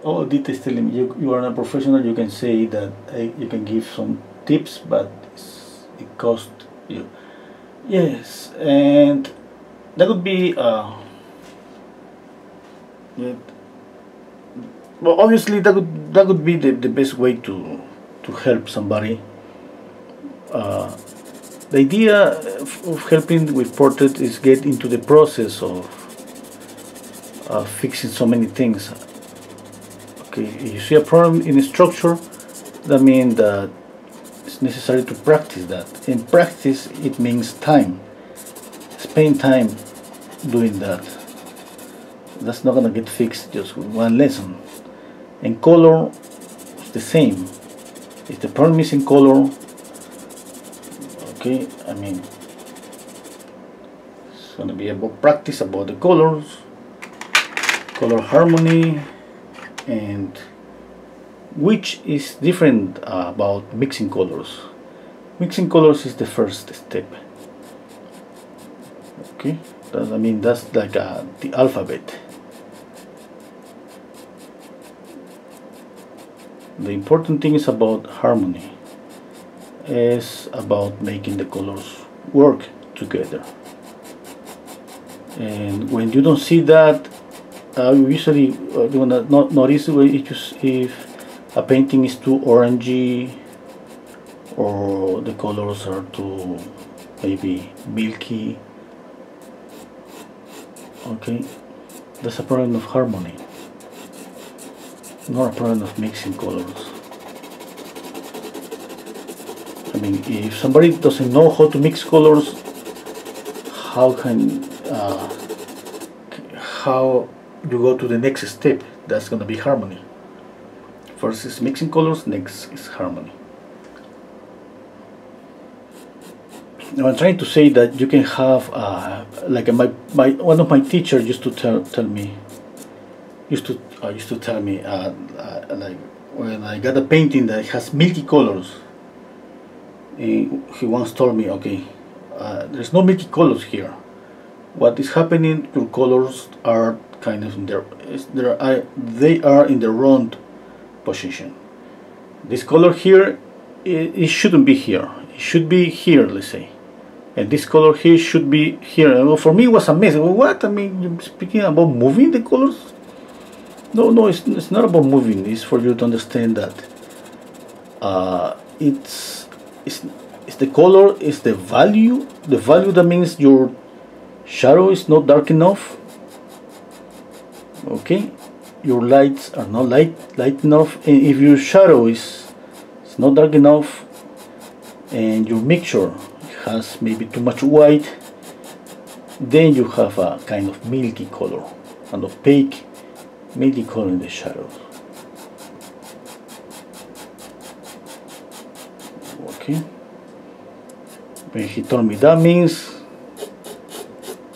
Oh, Dita is telling me you, you are a professional. You can say that uh, you can give some tips, but it costs you. Yes, and that would be uh, well, obviously that would that would be the, the best way to to help somebody. Uh, the idea of helping with portrait is get into the process of uh, fixing so many things Okay, you see a problem in the structure, that means that it's necessary to practice that. In practice, it means time. Spend time doing that. That's not gonna get fixed just with one lesson. And color, it's the same. If the problem is color, okay, I mean, it's gonna be about practice about the colors, color harmony, and which is different uh, about mixing colors. Mixing colors is the first step. Okay? That, I mean that's like uh, the alphabet the important thing is about harmony is about making the colors work together. And when you don't see that uh, usually uh, you wanna not notice if, if a painting is too orangey or the colors are too maybe milky. Okay? That's a problem of harmony not a problem of mixing colors. I mean if somebody doesn't know how to mix colors how can uh, how you go to the next step? That's going to be harmony. First is mixing colors next is harmony. Now I'm trying to say that you can have uh, like my, my one of my teachers used to tell, tell me used to uh, used to tell me uh, uh like when I got a painting that has milky colors he, he once told me okay uh, there's no milky colors here what is happening your colors are kind of in their, there they are in the wrong position. This color here, it, it shouldn't be here. It should be here, let's say. And this color here should be here. Well, for me, it was amazing. Well, what? I mean, speaking about moving the colors? No, no, it's, it's not about moving. It's for you to understand that uh, it's, it's, it's the color, it's the value. The value that means your shadow is not dark enough okay your lights are not light light enough and if your shadow is it's not dark enough and your mixture has maybe too much white then you have a kind of milky color an opaque color in the shadows okay. When he told me that means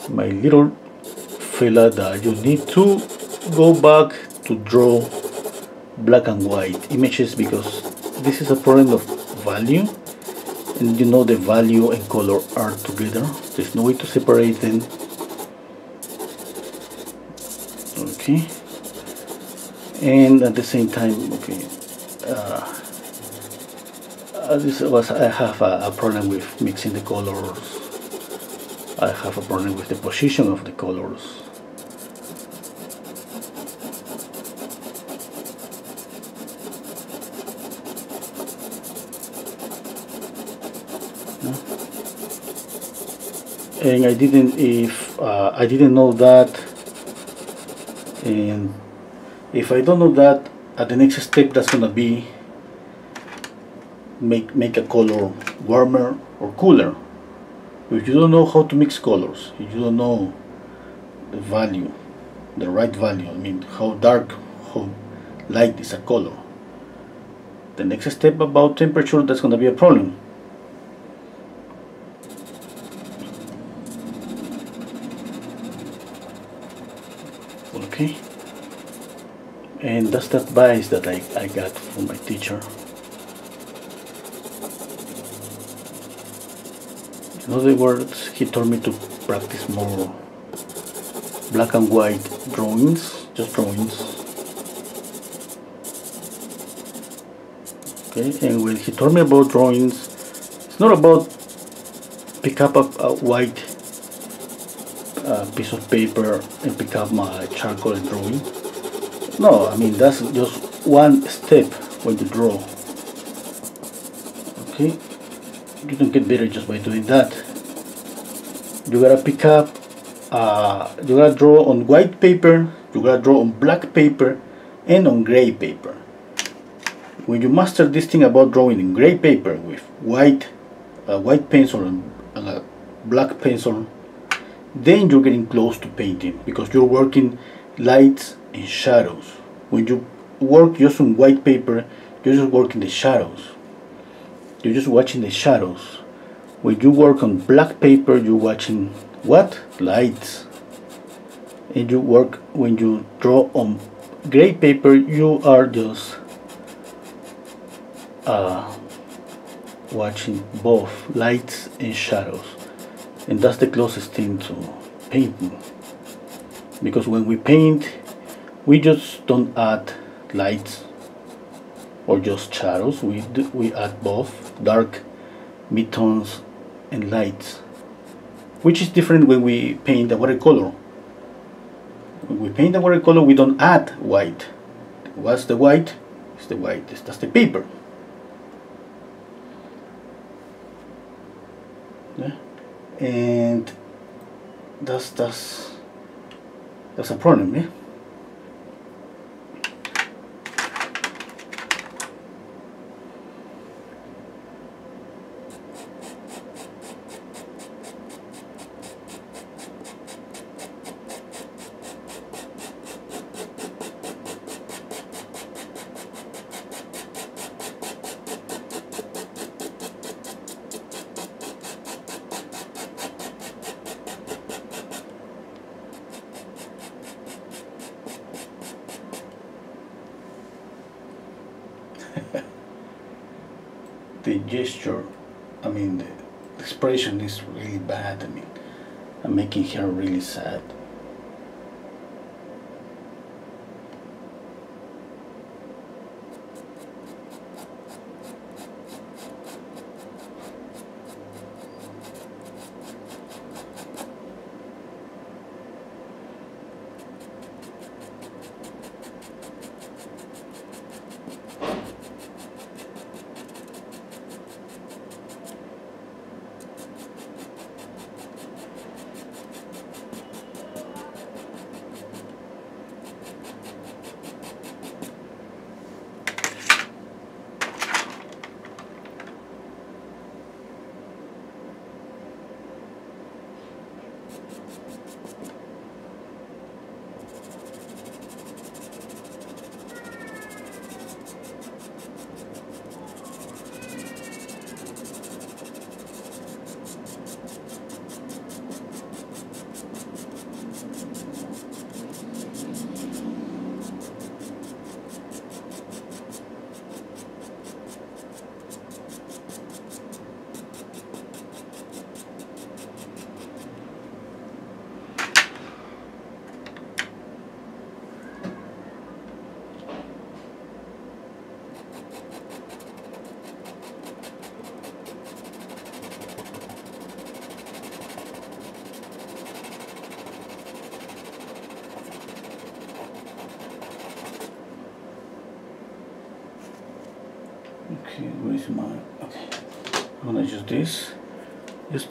my little fella that you need to go back to draw black and white images because this is a problem of value and you know the value and color are together. There's no way to separate them. Okay and at the same time okay uh, this was I have a, a problem with mixing the colors I have a problem with the position of the colors. and I didn't if uh, I didn't know that and if I don't know that at the next step that's gonna be make make a color warmer or cooler. If you don't know how to mix colors if you don't know the value the right value I mean how dark how light is a color the next step about temperature that's gonna be a problem okay and that's the advice that I, I got from my teacher in other words he told me to practice more black and white drawings just drawings okay and when he told me about drawings it's not about pick up a, a white a piece of paper and pick up my charcoal and drawing. No, I mean that's just one step when you draw. Okay, you don't get better just by doing that. You gotta pick up, uh, you gotta draw on white paper, you gotta draw on black paper, and on gray paper. When you master this thing about drawing in gray paper with white, uh, white pencil and uh, black pencil then you're getting close to painting because you're working lights and shadows. When you work just on white paper you're just working the shadows. You're just watching the shadows. When you work on black paper you're watching what? Lights. And you work when you draw on gray paper you are just uh, watching both lights and shadows. And that's the closest thing to painting. Because when we paint we just don't add lights or just shadows. We do, we add both dark midtones and lights which is different when we paint a watercolor. When we paint a watercolor we don't add white. What's the white? It's the white. That's the paper. Yeah. And that's that's that's a problem yeah the gesture, I mean, the expression is really bad. I mean, I'm making her really sad.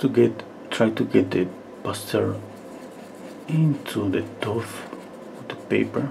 To get try to get the pastel into the top of the paper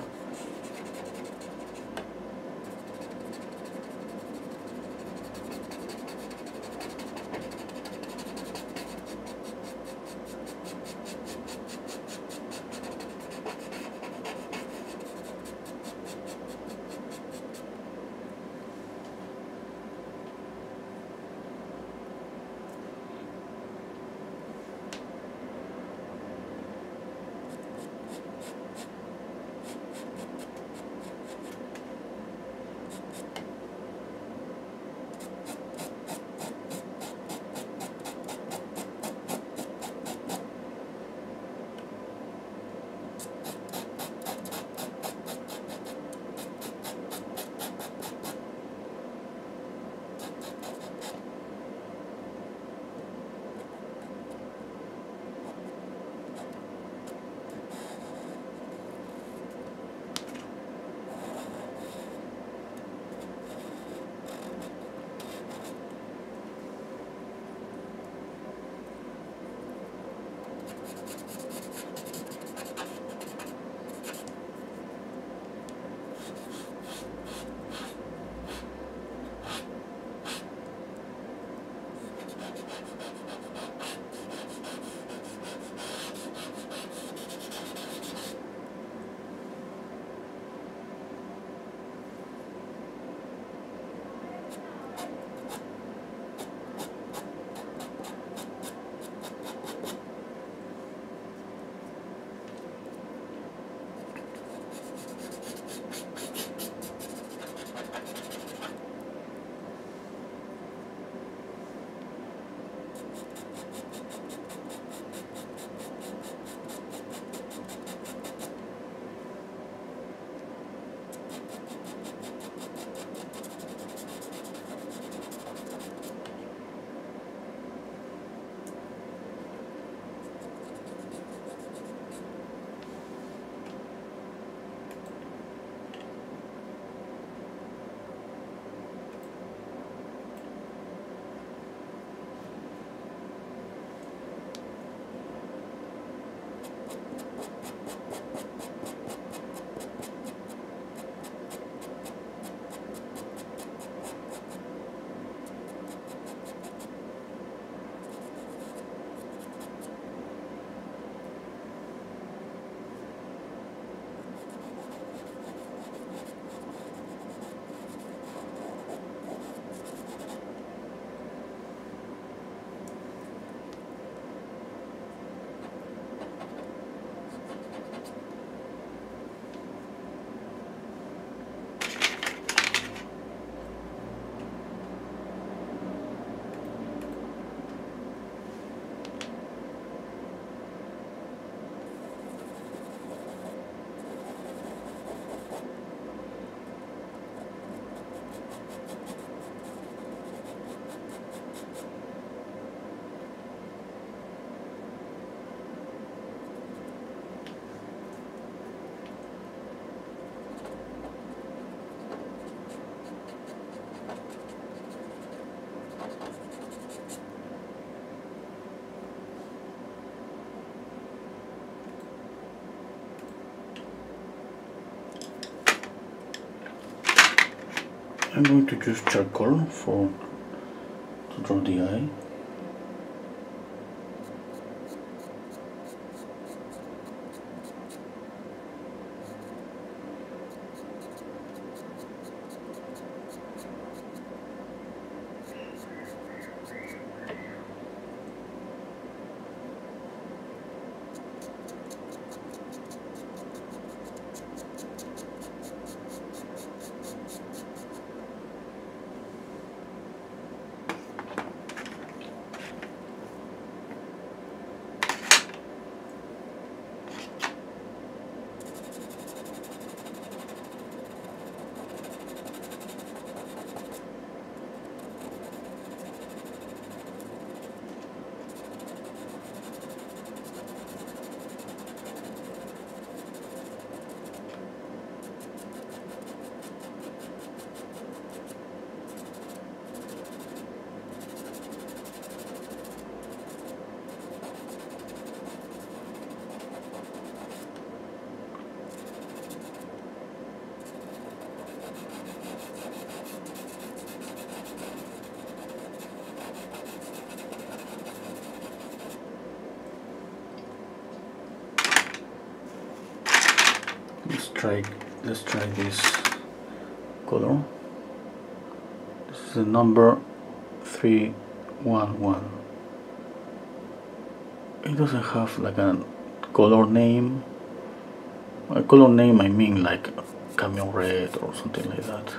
I'm going to use charcoal for to draw the eye try let's try this color. This is the number 311 it doesn't have like a color name. A color name I mean like cadmium red or something like that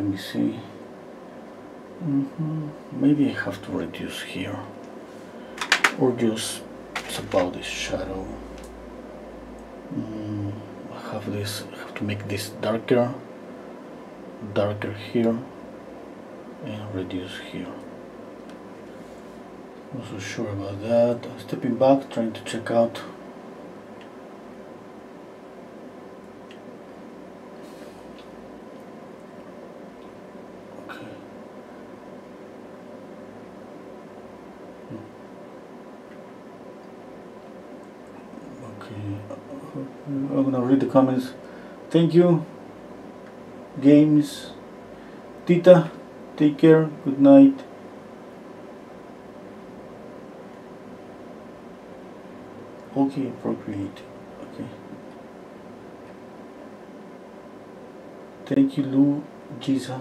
let me see. Mm -hmm. maybe I have to reduce here. Or just about this shadow. Mm, I have this have to make this darker. Darker here. And reduce here. Not so sure about that. Stepping back trying to check out I'm gonna read the comments. Thank you. Games. Tita, take care. Good night. Okay, procreate. Okay. Thank you, Lou, Giza.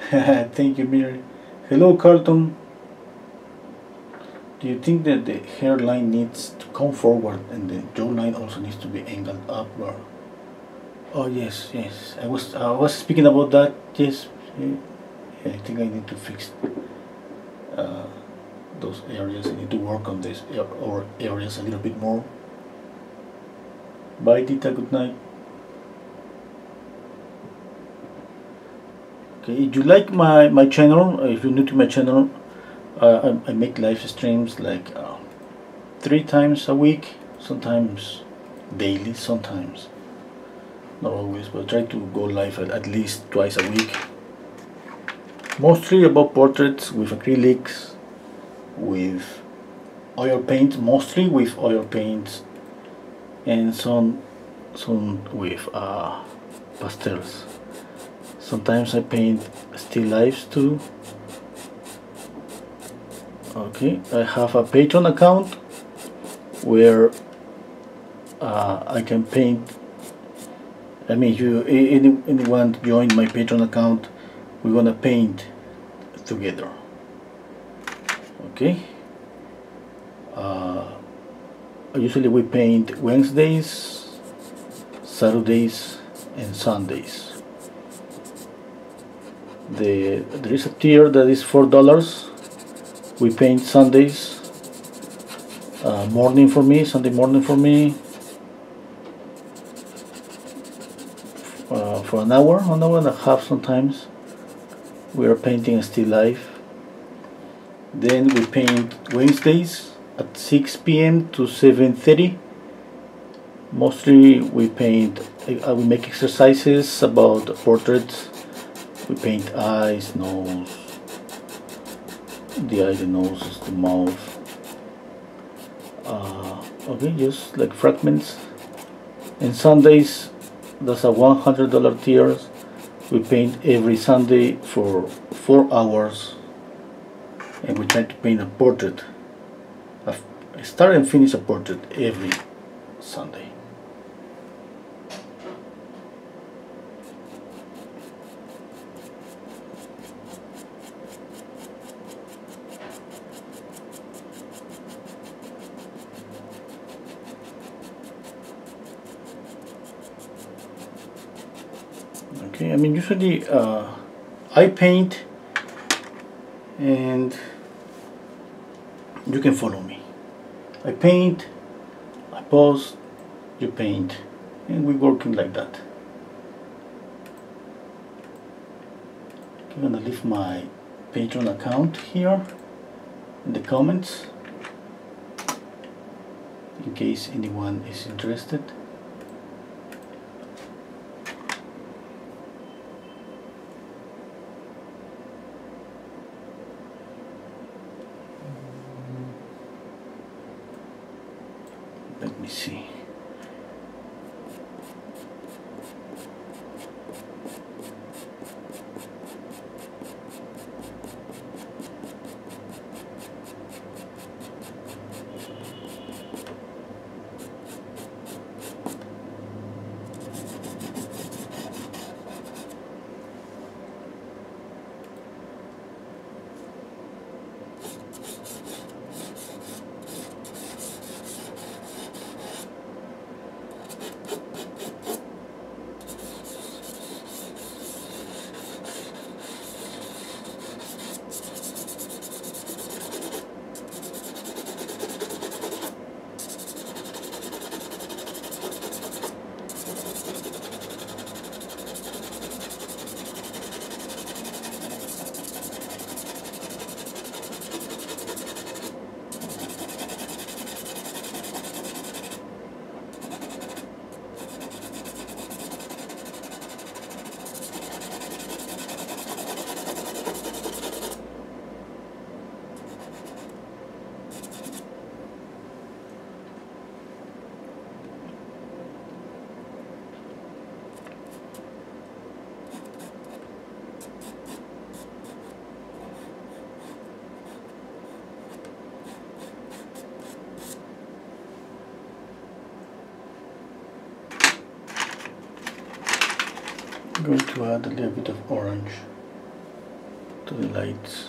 <laughs> Thank you, Mary. Hello, Carlton do you think that the hairline needs to come forward and the jawline also needs to be angled upward? Oh yes, yes. I was I was speaking about that. Yes, I think I need to fix uh, those areas. I need to work on these or areas a little bit more. Bye, Tita. Good night. Okay, if you like my my channel, if you're new to my channel, uh, I, make live streams like uh, three times a week sometimes daily sometimes. Not always but I try to go live at, at least twice a week. Mostly about portraits with acrylics with oil paint mostly with oil paints and some some with uh, pastels. Sometimes I paint still lifes too okay I have a Patreon account where uh, I can paint I mean you any, anyone join my Patreon account we're gonna paint together. Okay? Uh, usually we paint Wednesdays Saturdays and Sundays. The there is a tier that is four dollars we paint Sundays uh, morning for me Sunday morning for me uh, for an hour an hour and a half sometimes we are painting still life then we paint Wednesdays at 6 p.m. to 7:30. Mostly we paint. Uh, we make exercises about portraits. We paint eyes, nose, the eye, the nose, the mouth. Uh, okay, just like fragments. And Sundays, there's a $100 tier. We paint every Sunday for four hours, and we try to paint a portrait. I start and finish a portrait every Sunday. Okay I mean usually uh, I paint and you can follow me. I paint I pause you paint and we're working like that. I'm gonna leave my Patreon account here in the comments in case anyone is interested to add a little bit of orange to the lights.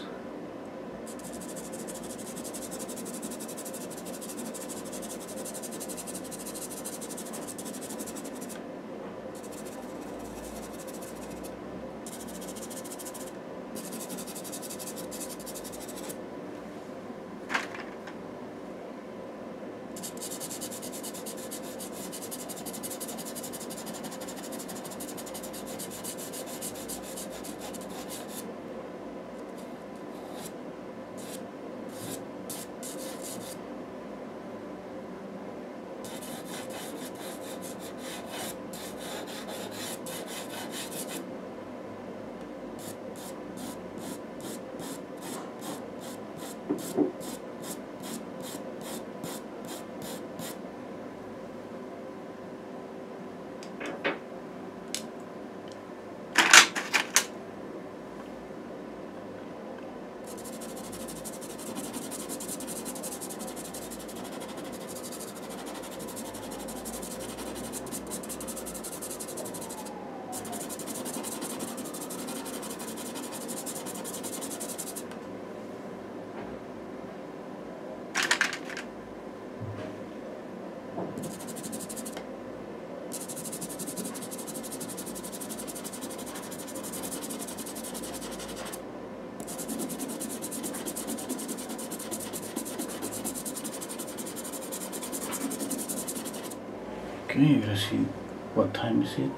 Let's see what time is it.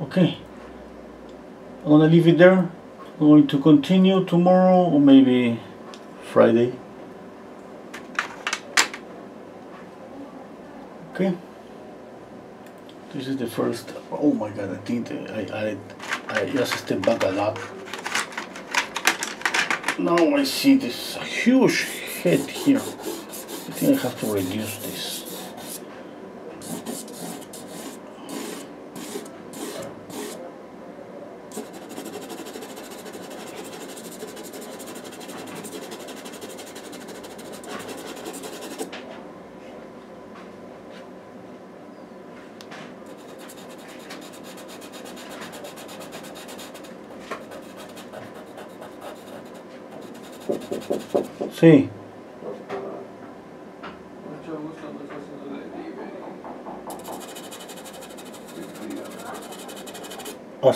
Okay, I'm gonna leave it there. I'm going to continue tomorrow or maybe Friday. Okay. This is the first. Oh my God! I think I I I just stepped back a lot. Now I see this huge head here. Think I have to reduce this.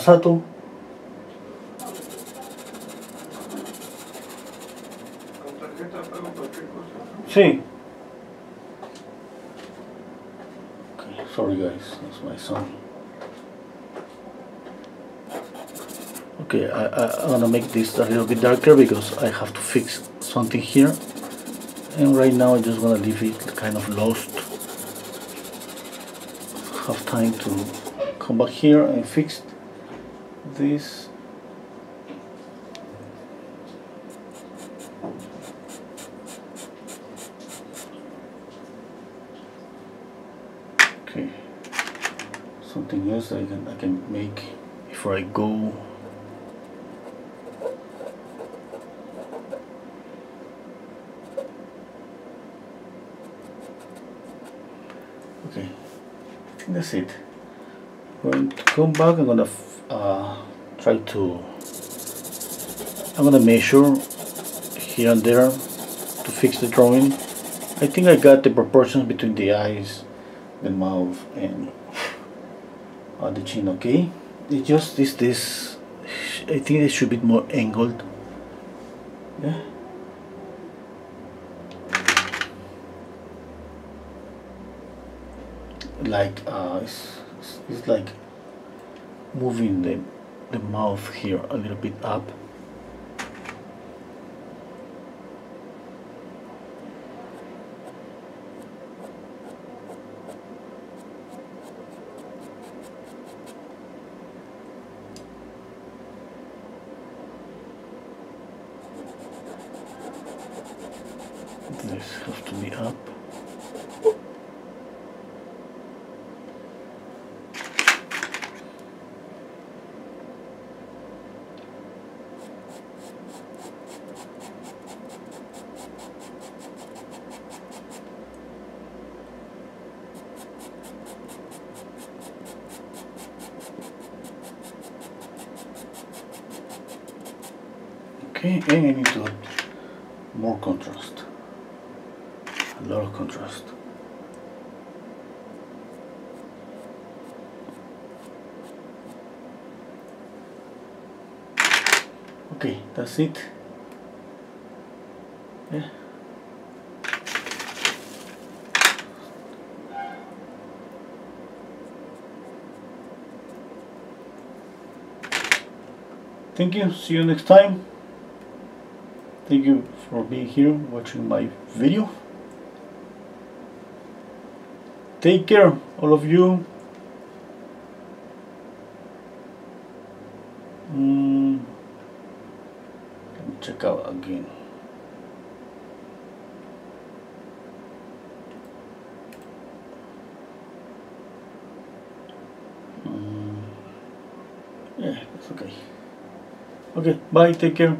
Asato.
Con tarjeta pago cualquier cosa.
Sí. Okay, sorry guys, that's my son. Okay, I, I, I'm gonna make this a little bit darker because I have to fix something here. And right now I just wanna leave it kind of lost. Have time to come back here and fix Okay. Something else I can I can make before I go. Okay, that's it. I'm going to come back. I'm gonna try to. I'm gonna measure here and there to fix the drawing. I think I got the proportions between the eyes, the mouth, and <laughs> uh, the chin. Okay, it just is This I think it should be more angled. Yeah. like uh, it's, it's- it's like moving the the mouth here a little bit up. This has to be up. Okay, and I need to add more contrast. A lot of contrast. Okay, that's it. Yeah. Thank you. See you next time. Thank you for being here watching my video. Take care, all of you. Mm, let me check out again. Mm, yeah, that's okay. Okay, bye, take care.